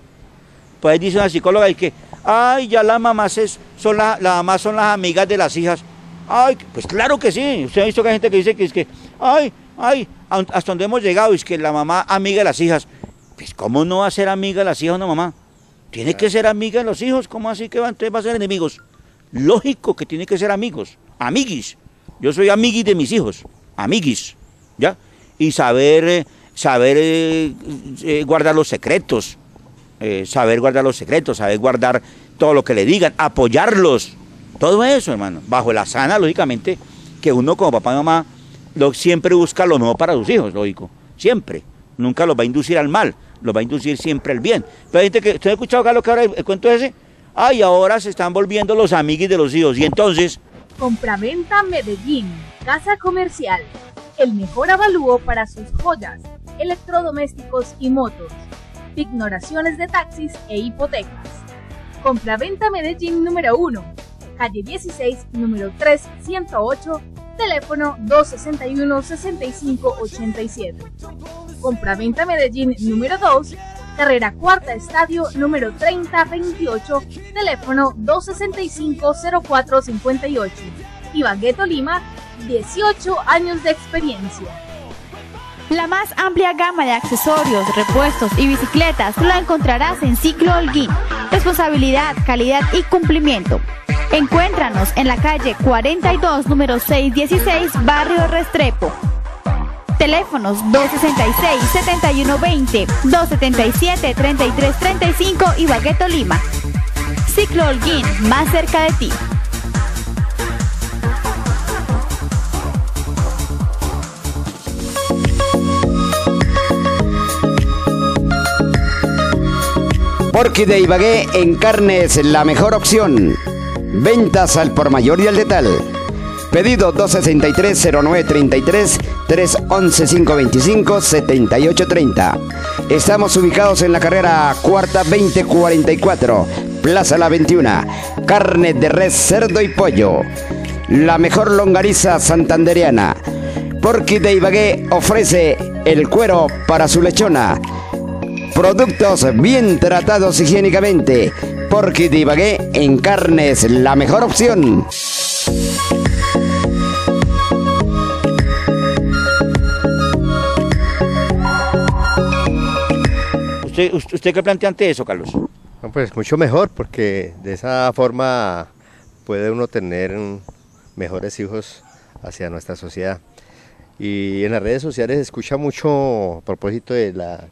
Pues dice una psicóloga y que ay, ya las mamás es, son las, las mamás son las amigas de las hijas. Ay, pues claro que sí. Usted ha visto que hay gente que dice que es que, ay, ay, hasta donde hemos llegado, es que la mamá amiga de las hijas. Pues, ¿cómo no va a ser amiga de las hijas una mamá? Tiene que ser amiga de los hijos, ¿cómo así que va, entonces va a ser enemigos? Lógico que tiene que ser amigos, amiguis. Yo soy amiguis de mis hijos, amiguis, ¿ya? Y saber, eh, saber eh, eh, guardar los secretos, saber guardar los secretos, saber guardar todo lo que le digan, apoyarlos, todo eso, hermano, bajo la sana, lógicamente, que uno como papá y mamá lo, siempre busca lo mejor para sus hijos, lógico, siempre, nunca los va a inducir al mal, los va a inducir siempre al bien. Pero gente que, ¿usted ha escuchado acá que ahora el cuento ese? Ay, ahora se están volviendo los amiguis de los hijos, y entonces... Compraventa Medellín, Casa Comercial, el mejor avalúo para sus joyas, electrodomésticos y motos ignoraciones de taxis e hipotecas. Compraventa Medellín número 1, calle 16, número 3108, teléfono 261-6587. Compraventa Medellín número 2, carrera cuarta estadio número 3028, teléfono 265-0458. Ibagueto Lima, 18 años de experiencia. La más amplia gama de accesorios, repuestos y bicicletas la encontrarás en Ciclo Holguín. Responsabilidad, calidad y cumplimiento. Encuéntranos en la calle 42, número 616, Barrio Restrepo. Teléfonos 266-7120, 277-3335 y Bagueto Lima. Ciclo Holguín, más cerca de ti. Porky de Ibagué en carnes, la mejor opción. Ventas al por mayor y al detal. Pedido 263-0933 311-525-7830. Estamos ubicados en la carrera cuarta 2044, Plaza La 21. Carne de res, cerdo y pollo. La mejor longariza santanderiana. Porky de Ibagué ofrece el cuero para su lechona Productos bien tratados higiénicamente. Porque Divagué en carnes la mejor opción. ¿Usted, qué plantea ante eso, Carlos? Pues mucho mejor, porque de esa forma puede uno tener mejores hijos hacia nuestra sociedad. Y en las redes sociales se escucha mucho a propósito de la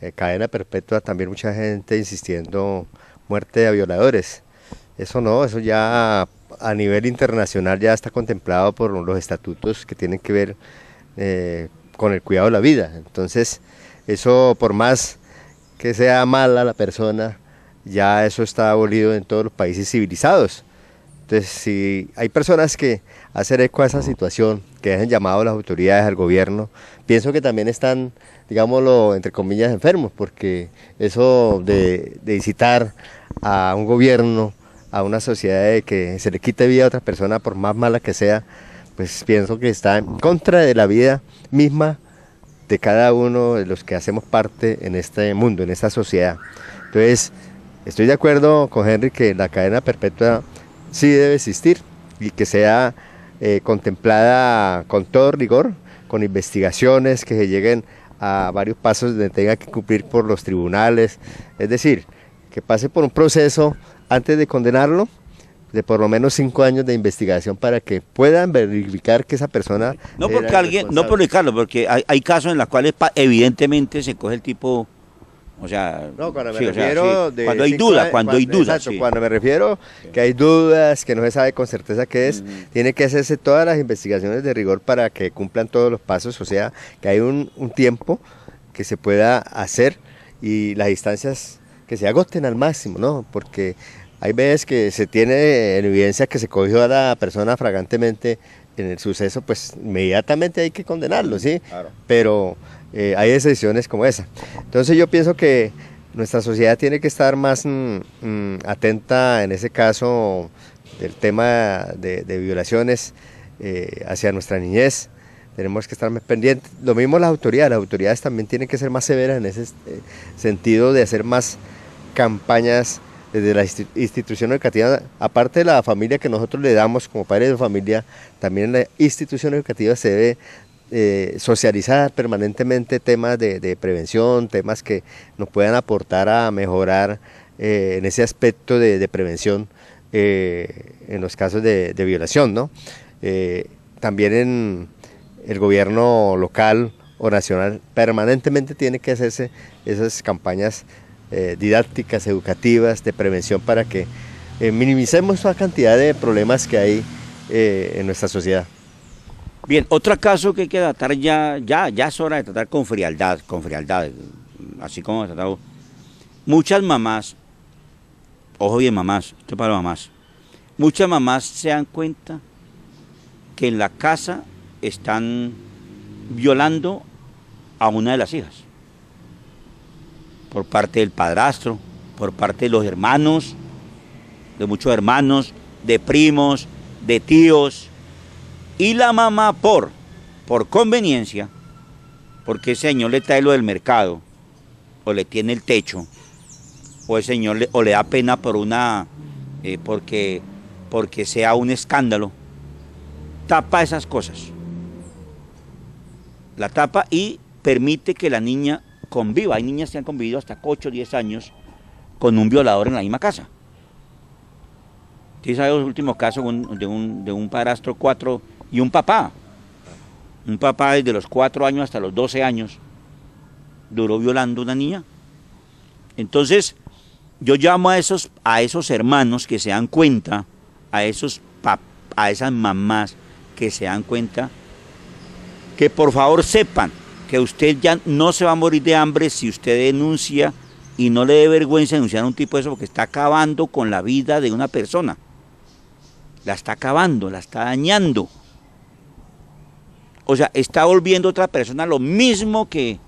eh, cadena perpetua, también mucha gente insistiendo muerte a violadores. Eso no, eso ya a nivel internacional ya está contemplado por los estatutos que tienen que ver eh, con el cuidado de la vida. Entonces, eso por más que sea mala la persona, ya eso está abolido en todos los países civilizados. Entonces, si hay personas que hacen eco a esa situación, que dejen llamado a las autoridades, al gobierno, pienso que también están, digámoslo, entre comillas, enfermos, porque eso de, de incitar a un gobierno, a una sociedad de que se le quite vida a otra persona, por más mala que sea, pues pienso que está en contra de la vida misma de cada uno de los que hacemos parte en este mundo, en esta sociedad. Entonces, estoy de acuerdo con Henry que la cadena perpetua sí debe existir y que sea eh, contemplada con todo rigor, con investigaciones que se lleguen a varios pasos donde tenga que cumplir por los tribunales, es decir, que pase por un proceso antes de condenarlo, de por lo menos cinco años de investigación para que puedan verificar que esa persona... No porque alguien, no publicarlo, porque hay, hay casos en los cuales evidentemente se coge el tipo... O sea, no, cuando me sí, o sea, refiero sí. de cuando hay cinco duda, años- cuando hay duda. exacto, sí. cuando me refiero que hay dudas, que no se sabe con certeza qué es, tiene que hacerse todas las investigaciones de rigor para que cumplan todos los pasos, o sea, que hay un, un tiempo que se pueda hacer y las distancias que se agoten al máximo, ¿no? Porque hay veces que se tiene en evidencia que se cogió a la persona fragantemente en el suceso, pues inmediatamente hay que condenarlo, ¿sí? Pero eh, hay excepciones como esa. Entonces yo pienso que nuestra sociedad tiene que estar más mm, mm, atenta en ese caso del tema de, de violaciones eh, hacia nuestra niñez. Tenemos que estar más pendientes. Lo mismo las autoridades. Las autoridades también tienen que ser más severas en ese eh, sentido de hacer más campañas desde la insti- institución educativa, aparte de la familia que nosotros le damos como padres de familia, también en la institución educativa se debe eh, socializar permanentemente temas de, prevención, temas que nos puedan aportar a mejorar eh, en ese aspecto de, prevención eh, en los casos de, de violación, ¿no? También en el gobierno local o nacional permanentemente tiene que hacerse esas campañas eh, didácticas, educativas, de prevención para que eh, minimicemos la cantidad de problemas que hay eh, en nuestra sociedad. Bien, otro caso que hay que tratar ya, ya, ya es hora de tratar con frialdad, con frialdad, así como tratado. Muchas mamás, ojo bien mamás, esto es para mamás, muchas mamás se dan cuenta que en la casa están violando a una de las hijas, por parte del padrastro, por parte de los hermanos, de muchos hermanos, de primos, de tíos, y la mamá por, por conveniencia, porque el señor le trae lo del mercado, o le tiene el techo, o el señor le, o le da pena por una, eh, porque, porque sea un escándalo, tapa esas cosas. La tapa y permite que la niña conviva. Hay niñas que han convivido hasta 8 o 10 años con un violador en la misma casa. ¿Sí sabe los últimos casos un- de un, de un padrastro 4 y un papá? Un papá desde los 4 años hasta los 12 años duró violando una niña. Entonces, yo llamo a esos, a esos hermanos que se dan cuenta, a, esos a esas mamás que se dan cuenta, que por favor sepan que usted ya no se va a morir de hambre si usted denuncia y no le dé vergüenza denunciar a un tipo de eso porque está acabando con la vida de una persona. La está acabando, la está dañando. O sea, está volviendo otra persona lo mismo que,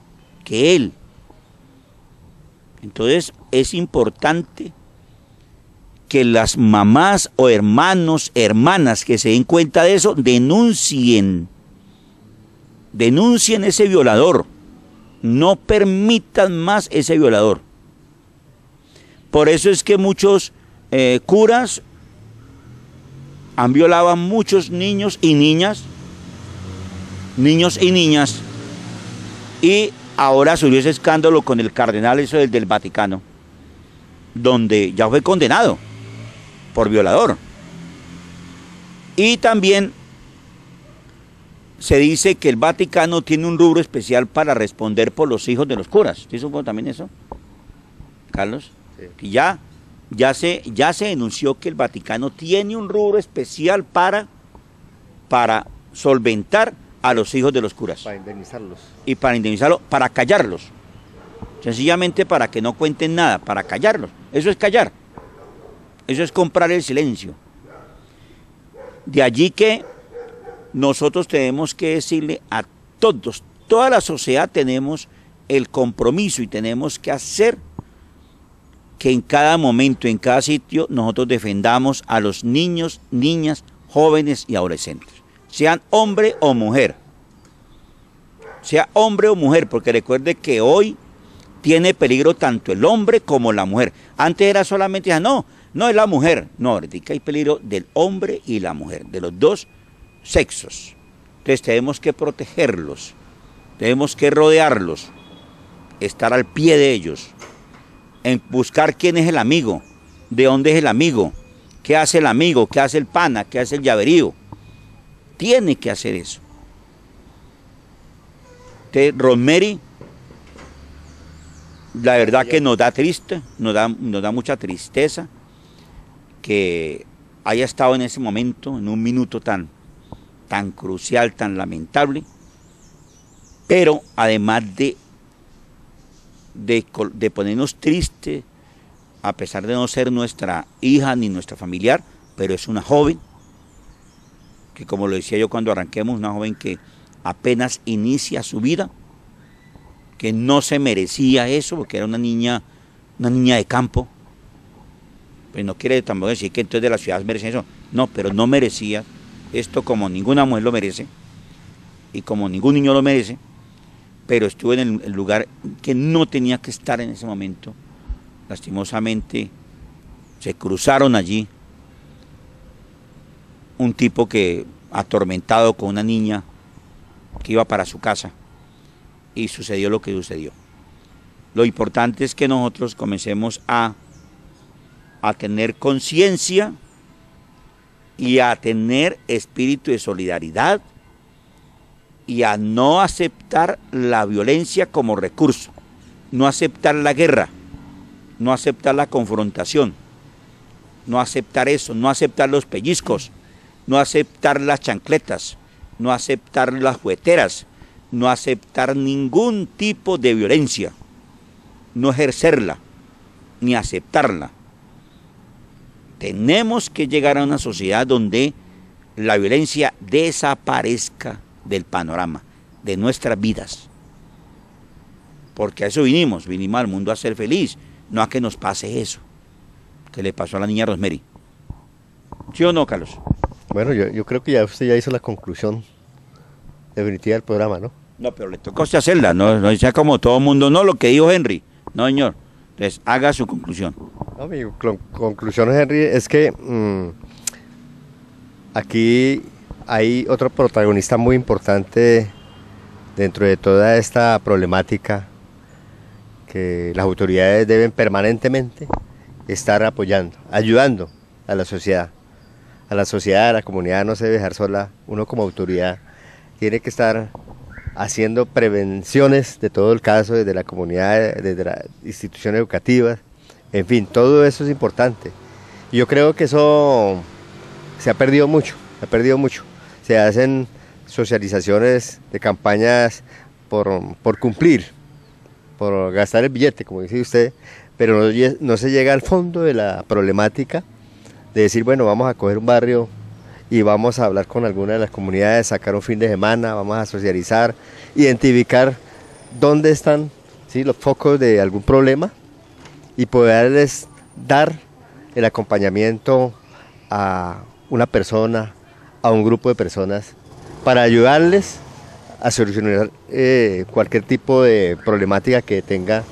que él. Entonces es importante que las mamás o hermanos, hermanas que se den cuenta de eso, denuncien. Denuncien ese violador. No permitan más ese violador. Por eso es que muchos eh, curas han violado a muchos niños y niñas, niños y niñas, y ahora subió ese escándalo con el cardenal, eso del Vaticano, donde ya fue condenado por violador. Y también se dice que el Vaticano tiene un rubro especial para responder por los hijos de los curas. ¿Sí supo también eso, Carlos? Ya, ya, se, ya se denunció que el Vaticano tiene un rubro especial para, para solventar a los hijos de los curas. Para indemnizarlos. Y para indemnizarlos, para callarlos. Sencillamente para que no cuenten nada, para callarlos. Eso es callar. Eso es comprar el silencio. De allí que nosotros tenemos que decirle a todos, toda la sociedad tenemos el compromiso y tenemos que hacer que en cada momento, en cada sitio, nosotros defendamos a los niños, niñas, jóvenes y adolescentes, sean hombre o mujer. Sea hombre o mujer, porque recuerde que hoy tiene peligro tanto el hombre como la mujer. Antes era solamente, ah, no, no es la mujer. No, ahorita hay peligro del hombre y la mujer, de los dos sexos. Entonces tenemos que protegerlos, tenemos que rodearlos, estar al pie de ellos, en buscar quién es el amigo, de dónde es el amigo, qué hace el amigo, qué hace el pana, qué hace el llaverío. Tiene que hacer eso. Entonces, Rosemary, la verdad que nos da triste, nos da, nos da mucha tristeza que haya estado en ese momento, en un minuto tan, tan crucial, tan lamentable, pero además de de, ponernos tristes, a pesar de no ser nuestra hija ni nuestra familiar, pero es una joven, que como lo decía yo cuando arranquemos, una joven que apenas inicia su vida, que no se merecía eso, porque era una niña, una niña de campo. Pues no quiere tampoco decir que entonces de la ciudad merecen eso. No, pero no merecía esto como ninguna mujer lo merece y como ningún niño lo merece pero estuve en el, lugar que no tenía que estar en ese momento. Lastimosamente se cruzaron allí un tipo que atormentado con una niña que iba para su casa y sucedió lo que sucedió. Lo importante es que nosotros comencemos a, a tener conciencia y a tener espíritu de solidaridad y a no aceptar la violencia como recurso, no aceptar la guerra, no aceptar la confrontación, no aceptar eso, no aceptar los pellizcos, no aceptar las chancletas, no aceptar las jugueteras, no aceptar ningún tipo de violencia, no ejercerla, ni aceptarla. Tenemos que llegar a una sociedad donde la violencia desaparezca del panorama, de nuestras vidas. Porque a eso vinimos, vinimos al mundo a ser feliz, no a que nos pase eso que le pasó a la niña Rosemary. ¿Sí o no, Carlos? Bueno, yo, creo que ya usted ya hizo la conclusión definitiva del programa, ¿no? No, pero le tocó usted hacerla, no, no sea como todo el mundo, no lo que dijo Henry. No, señor. Entonces, haga su conclusión. No, mi conclusión, Henry, es que mm, aquí hay otro protagonista muy importante dentro de toda esta problemática que las autoridades deben permanentemente estar apoyando, ayudando a la sociedad. A la sociedad, a la comunidad no se debe dejar sola. Uno como autoridad tiene que estar haciendo prevenciones de todo el caso, desde la comunidad, desde las instituciones educativas. En fin, todo eso es importante. Yo creo que eso se ha perdido mucho, se ha perdido mucho se hacen socializaciones de campañas por, cumplir, por gastar el billete, como dice usted, pero no, se llega al fondo de la problemática de decir, bueno, vamos a coger un barrio y vamos a hablar con alguna de las comunidades, sacar un fin de semana, vamos a socializar, identificar dónde están los focos de algún problema y poderles dar el acompañamiento a una persona, a un grupo de personas para ayudarles a solucionar eh, cualquier tipo de problemática que tenga,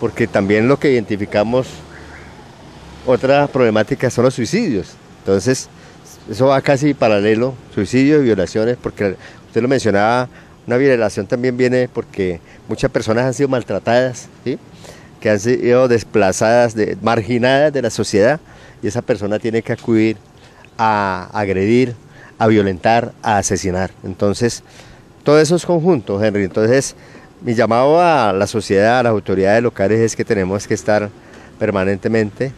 porque también lo que identificamos, otra problemática son los suicidios. Entonces, eso va casi paralelo, suicidios y violaciones, porque usted lo mencionaba, una violación también viene porque muchas personas han sido maltratadas, que han sido desplazadas, marginadas de la sociedad, y esa persona tiene que acudir a agredir, a violentar, a asesinar. Entonces, todo eso es conjunto, Henry. Entonces, mi llamado a la sociedad, a las autoridades locales es que tenemos que estar permanentemente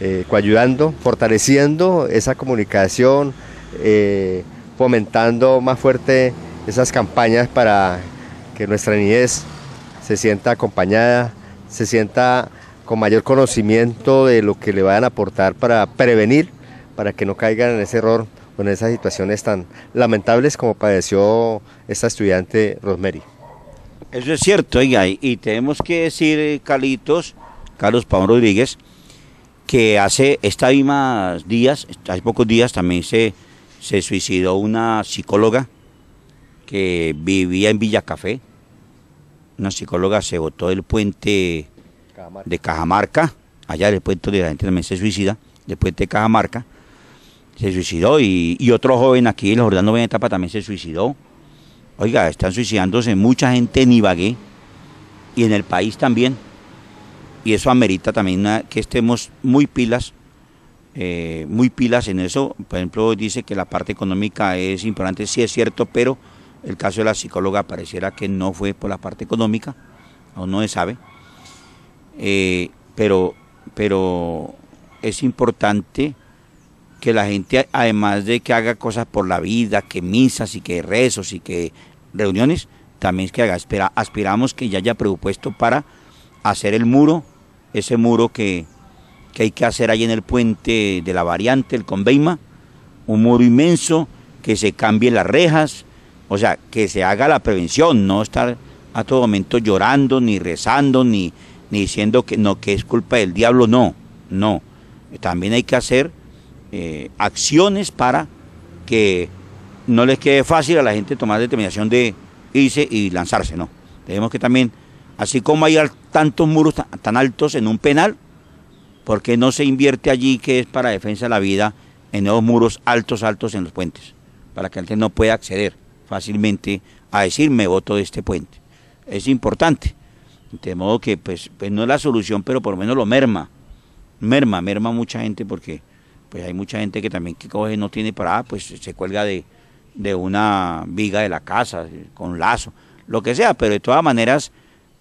eh, coayudando, fortaleciendo esa comunicación, eh, fomentando más fuerte esas campañas para que nuestra niñez se sienta acompañada, se sienta con mayor conocimiento de lo que le vayan a aportar para prevenir, para que no caigan en ese error o en esas situaciones tan lamentables como padeció esta estudiante Rosemary. Eso es cierto, y tenemos que decir, eh, Carlitos, Carlos Pablo Rodríguez, que hace esta misma días, hace pocos días también se, se suicidó una psicóloga que vivía en Villa Café. Una psicóloga se botó del puente de Cajamarca, allá del puente de la gente también se suicida, del puente de Cajamarca, se suicidó y, otro joven aquí, el Jordano Benetapa, también se suicidó. Oiga, están suicidándose mucha gente en Ibagué y en el país también. Y eso amerita también que estemos muy pilas, eh, muy pilas en eso. Por ejemplo, dice que la parte económica es importante, sí es cierto, pero el caso de la psicóloga pareciera que no fue por la parte económica, aún no se sabe. Eh, pero, pero es importante que la gente, además de que haga cosas por la vida, que misas y que rezos y que reuniones, también es que haga, espera, aspiramos que ya haya presupuesto para hacer el muro, ese muro que, hay que hacer ahí en el puente de la variante, el Conveima, un muro inmenso, que se cambien las rejas, o sea, que se haga la prevención, no estar a todo momento llorando, ni rezando, ni, ni diciendo que no, que es culpa del diablo, no, no. También hay que hacer eh, acciones para que no les quede fácil a la gente tomar determinación de irse y lanzarse, ¿no? Tenemos que también, así como hay tantos muros tan, altos en un penal, ¿por qué no se invierte allí que es para defensa de la vida en nuevos muros altos, altos en los puentes? Para que la gente no pueda acceder fácilmente a decir me voto de este puente. Es importante. De modo que pues, pues no es la solución, pero por lo menos lo merma. Merma, merma mucha gente porque pues hay mucha gente que también que coge no tiene para, pues se cuelga de, una viga de la casa, con lazo, lo que sea, pero de todas maneras,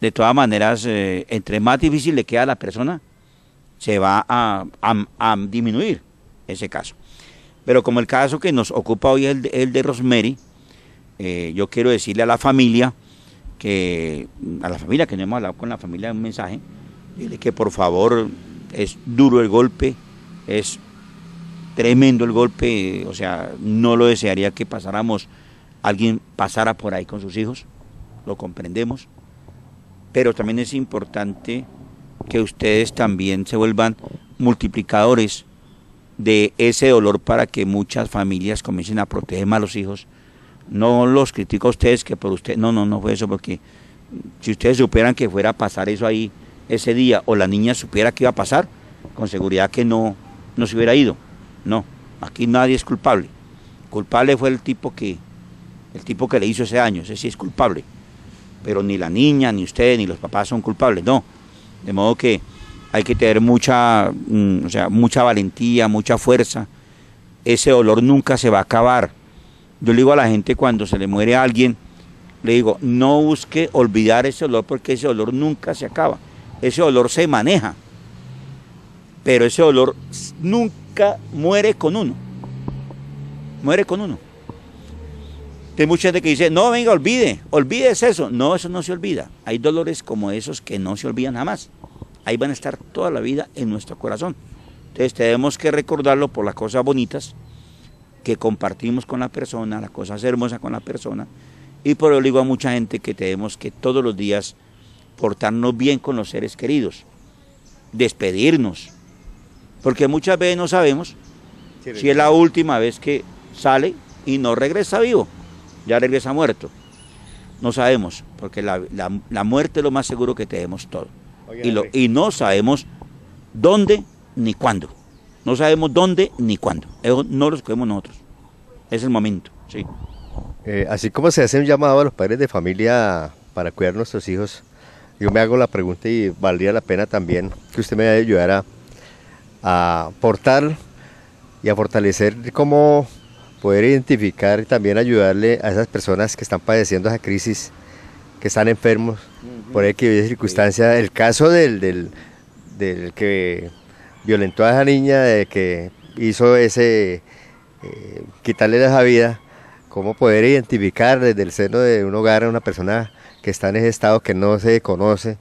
de todas maneras, eh, entre más difícil le queda a la persona, se va a, disminuir ese caso. Pero como el caso que nos ocupa hoy es el, de Rosemary, eh, yo quiero decirle a la familia, que a la familia que no hemos hablado con la familia un mensaje, dile que por favor es duro el golpe, es tremendo el golpe, o sea, no lo desearía que pasáramos, alguien pasara por ahí con sus hijos, lo comprendemos, pero también es importante que ustedes también se vuelvan multiplicadores de ese dolor para que muchas familias comiencen a proteger más a los hijos. No los critico a ustedes que por usted, no, no, no fue eso, porque si ustedes supieran que fuera a pasar eso ahí ese día o la niña supiera que iba a pasar, con seguridad que no, no se hubiera ido. No, aquí nadie es culpable. Culpable fue el tipo que, el tipo que le hizo ese daño, ese sí es culpable. Pero ni la niña, ni usted, ni los papás son culpables, no. De modo que hay que tener mucha, mm, o sea, mucha valentía, mucha fuerza. Ese dolor nunca se va a acabar. Yo le digo a la gente cuando se le muere a alguien, le digo, no busque olvidar ese dolor porque ese dolor nunca se acaba. Ese dolor se maneja. Pero ese dolor nunca muere con uno. Muere con uno. Hay mucha gente que dice, no, venga, olvide, olvides eso. No, eso no se olvida. Hay dolores como esos que no se olvidan jamás. Ahí van a estar toda la vida en nuestro corazón. Entonces tenemos que recordarlo por las cosas bonitas que compartimos con la persona, las cosas hermosas con la persona. Y por eso digo a mucha gente que tenemos que todos los días portarnos bien con los seres queridos, despedirnos, porque muchas veces no sabemos si es la última vez que sale y no regresa vivo, ya regresa muerto. No sabemos, porque la, muerte es lo más seguro que tenemos todos. Y, lo, y no sabemos dónde ni cuándo. No sabemos dónde ni cuándo. no lo escogemos nosotros. Es el momento, sí. Eh, así como se hace un llamado a los padres de familia para cuidar a nuestros hijos, yo me hago la pregunta y valdría la pena también que usted me ayudara a aportar y a fortalecer cómo poder identificar y también ayudarle a esas personas que están padeciendo esa crisis, que están enfermos por X circunstancia. El caso del, del, que violentó a esa niña, de que hizo ese, eh, quitarle esa vida, cómo poder identificar desde el seno de un hogar a una persona que está en ese estado que no se conoce.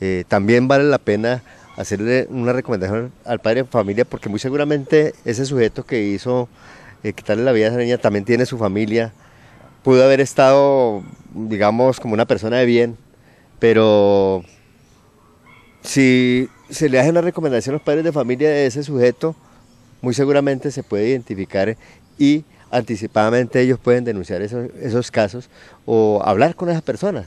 Eh, también vale la pena hacerle una recomendación al padre de familia porque muy seguramente ese sujeto que hizo eh, quitarle la vida a esa niña también tiene su familia, pudo haber estado, digamos, como una persona de bien, pero si se le hace una recomendación a los padres de familia de ese sujeto, muy seguramente se puede identificar y anticipadamente ellos pueden denunciar esos, casos o hablar con esa persona.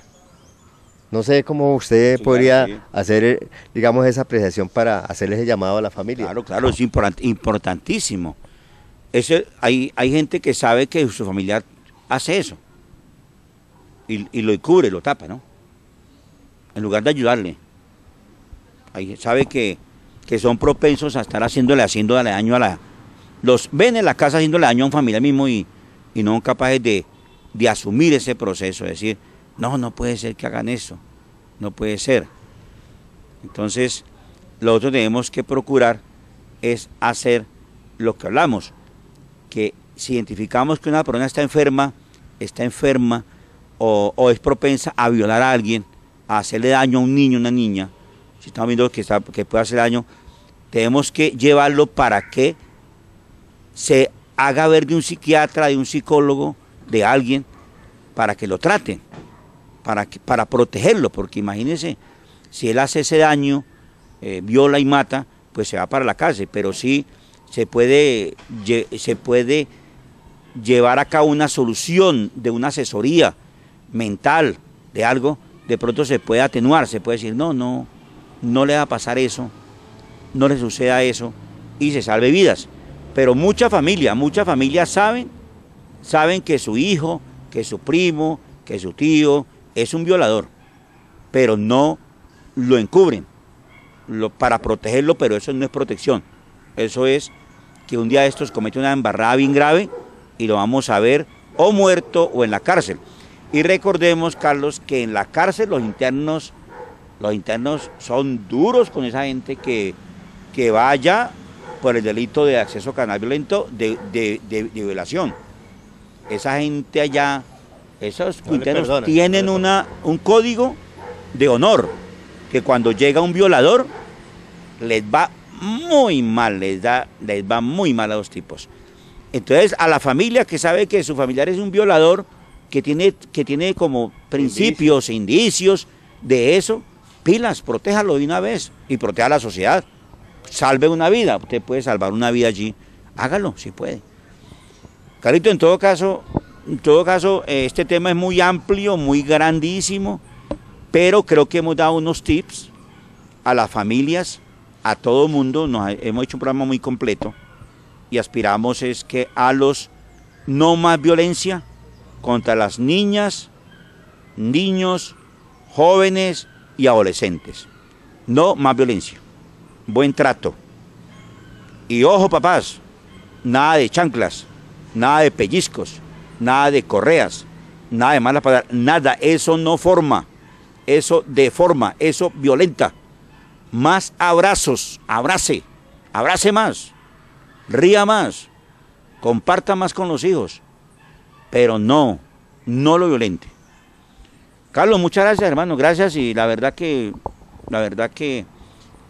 No sé cómo usted podría hacer, digamos, esa apreciación para hacerle ese llamado a la familia. Claro, claro, es importantísimo. Hay, hay gente que sabe que su familiar hace eso y, y lo cubre, lo tapa, ¿no? En lugar de ayudarle. Ahí sabe que, que son propensos a estar haciéndole, haciéndole daño a la, los ven en la casa haciéndole daño a un familiar mismo y, no son capaces de, asumir ese proceso, de decir, no, no puede ser que hagan eso, no puede ser. Entonces, lo que tenemos que procurar es hacer lo que hablamos, que si identificamos que una persona está enferma, está enferma o, es propensa a violar a alguien, a hacerle daño a un niño, una niña, si estamos viendo que, está, que puede hacer daño, tenemos que llevarlo para que se haga ver de un psiquiatra, de un psicólogo, de alguien, para que lo traten, para, para protegerlo, porque imagínense, si él hace ese daño, eh, viola y mata, pues se va para la cárcel, pero sí se puede, se puede llevar a cabo una solución de una asesoría mental, de algo, de pronto se puede atenuar, se puede decir, no, no, no le va a pasar eso, no le suceda eso, y se salve vidas. Pero mucha familia, muchas familias saben, saben que su hijo, que su primo, que su tío es un violador, pero no lo encubren para protegerlo, pero eso no es protección. Eso es que un día estos comete una embarrada bien grave y lo vamos a ver o muerto o en la cárcel. Y recordemos, Carlos, que en la cárcel los internos, los internos son duros con esa gente que, que vaya por el delito de acceso a canal violento de, violación. Esa gente allá, esos cuinteros tienen una, un código de honor, que cuando llega un violador, les va muy mal, les, da, les va muy mal a los tipos. Entonces, a la familia que sabe que su familiar es un violador, que tiene, que tiene como principios, e indicios de eso, pilas, protéjalo de una vez y proteja a la sociedad salve una vida, usted puede salvar una vida allí, hágalo si puede. Carito, en todo caso, en todo caso, eh, este tema es muy amplio, muy grandísimo, pero creo que hemos dado unos tips a las familias, a todo mundo, nos, hemos hecho un programa muy completo y aspiramos es que a los no más violencia contra las niñas, niños, jóvenes y adolescentes. No más violencia buen trato. Y ojo, papás, nada de chanclas, nada de pellizcos, nada de correas, nada de malas palabras, nada, eso no forma, eso deforma, eso violenta. Más abrazos, abrace, abrace más, ría más, comparta más con los hijos, pero no, no lo violente. Carlos, muchas gracias, hermano, gracias y la verdad que, la verdad que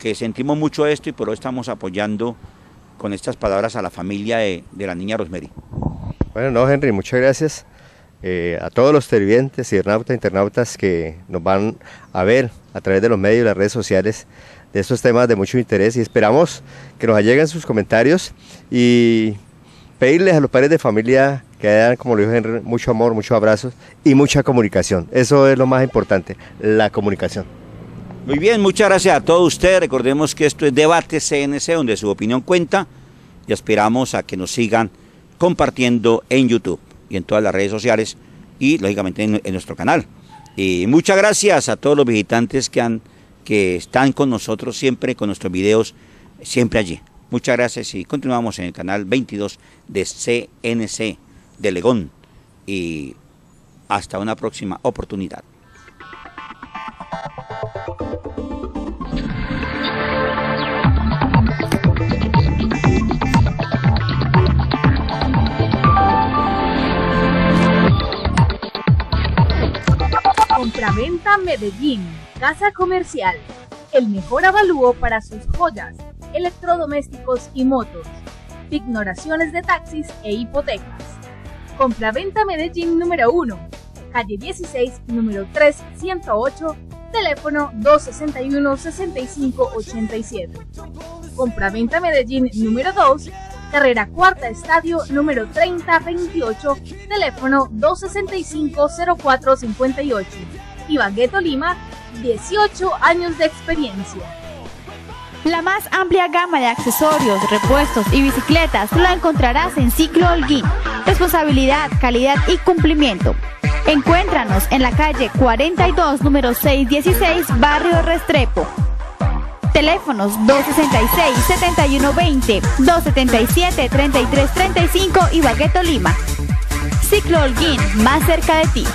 que sentimos mucho esto y por eso estamos apoyando con estas palabras a la familia de, la niña Rosemary. Bueno, no, Henry, muchas gracias eh, a todos los televidentes, internautas, internautas que nos van a ver a través de los medios y las redes sociales de estos temas de mucho interés y esperamos que nos lleguen sus comentarios y pedirles a los padres de familia que hayan, como lo Henry, mucho amor, muchos abrazos y mucha comunicación. Eso es lo más importante, la comunicación. Muy bien, muchas gracias a todos ustedes. Recordemos que esto es Debate CNC, donde su opinión cuenta y esperamos a que nos sigan compartiendo en YouTube y en todas las redes sociales y lógicamente en, nuestro canal. Y muchas gracias a todos los visitantes que, han, que están con nosotros siempre, con nuestros videos, siempre allí. Muchas gracias y continuamos en el canal 22 de CNC de Legón y hasta una próxima oportunidad. Compraventa Medellín Casa Comercial. El mejor avalúo para sus joyas, electrodomésticos y motos. Ignoraciones de taxis e hipotecas. Compraventa Medellín número 1, calle 16, número 3, 108, teléfono 261-6587. Compraventa Medellín número 2, carrera cuarta estadio número 3028, teléfono 265-0458. Ibagueto Lima, 18 años de experiencia. La más amplia gama de accesorios, repuestos y bicicletas la encontrarás en Ciclo Holguín. Responsabilidad, calidad y cumplimiento. Encuéntranos en la calle 42, número 616, Barrio Restrepo. Teléfonos 266-7120, 277-3335 y Bagueto Lima. Ciclo Holguín, más cerca de ti.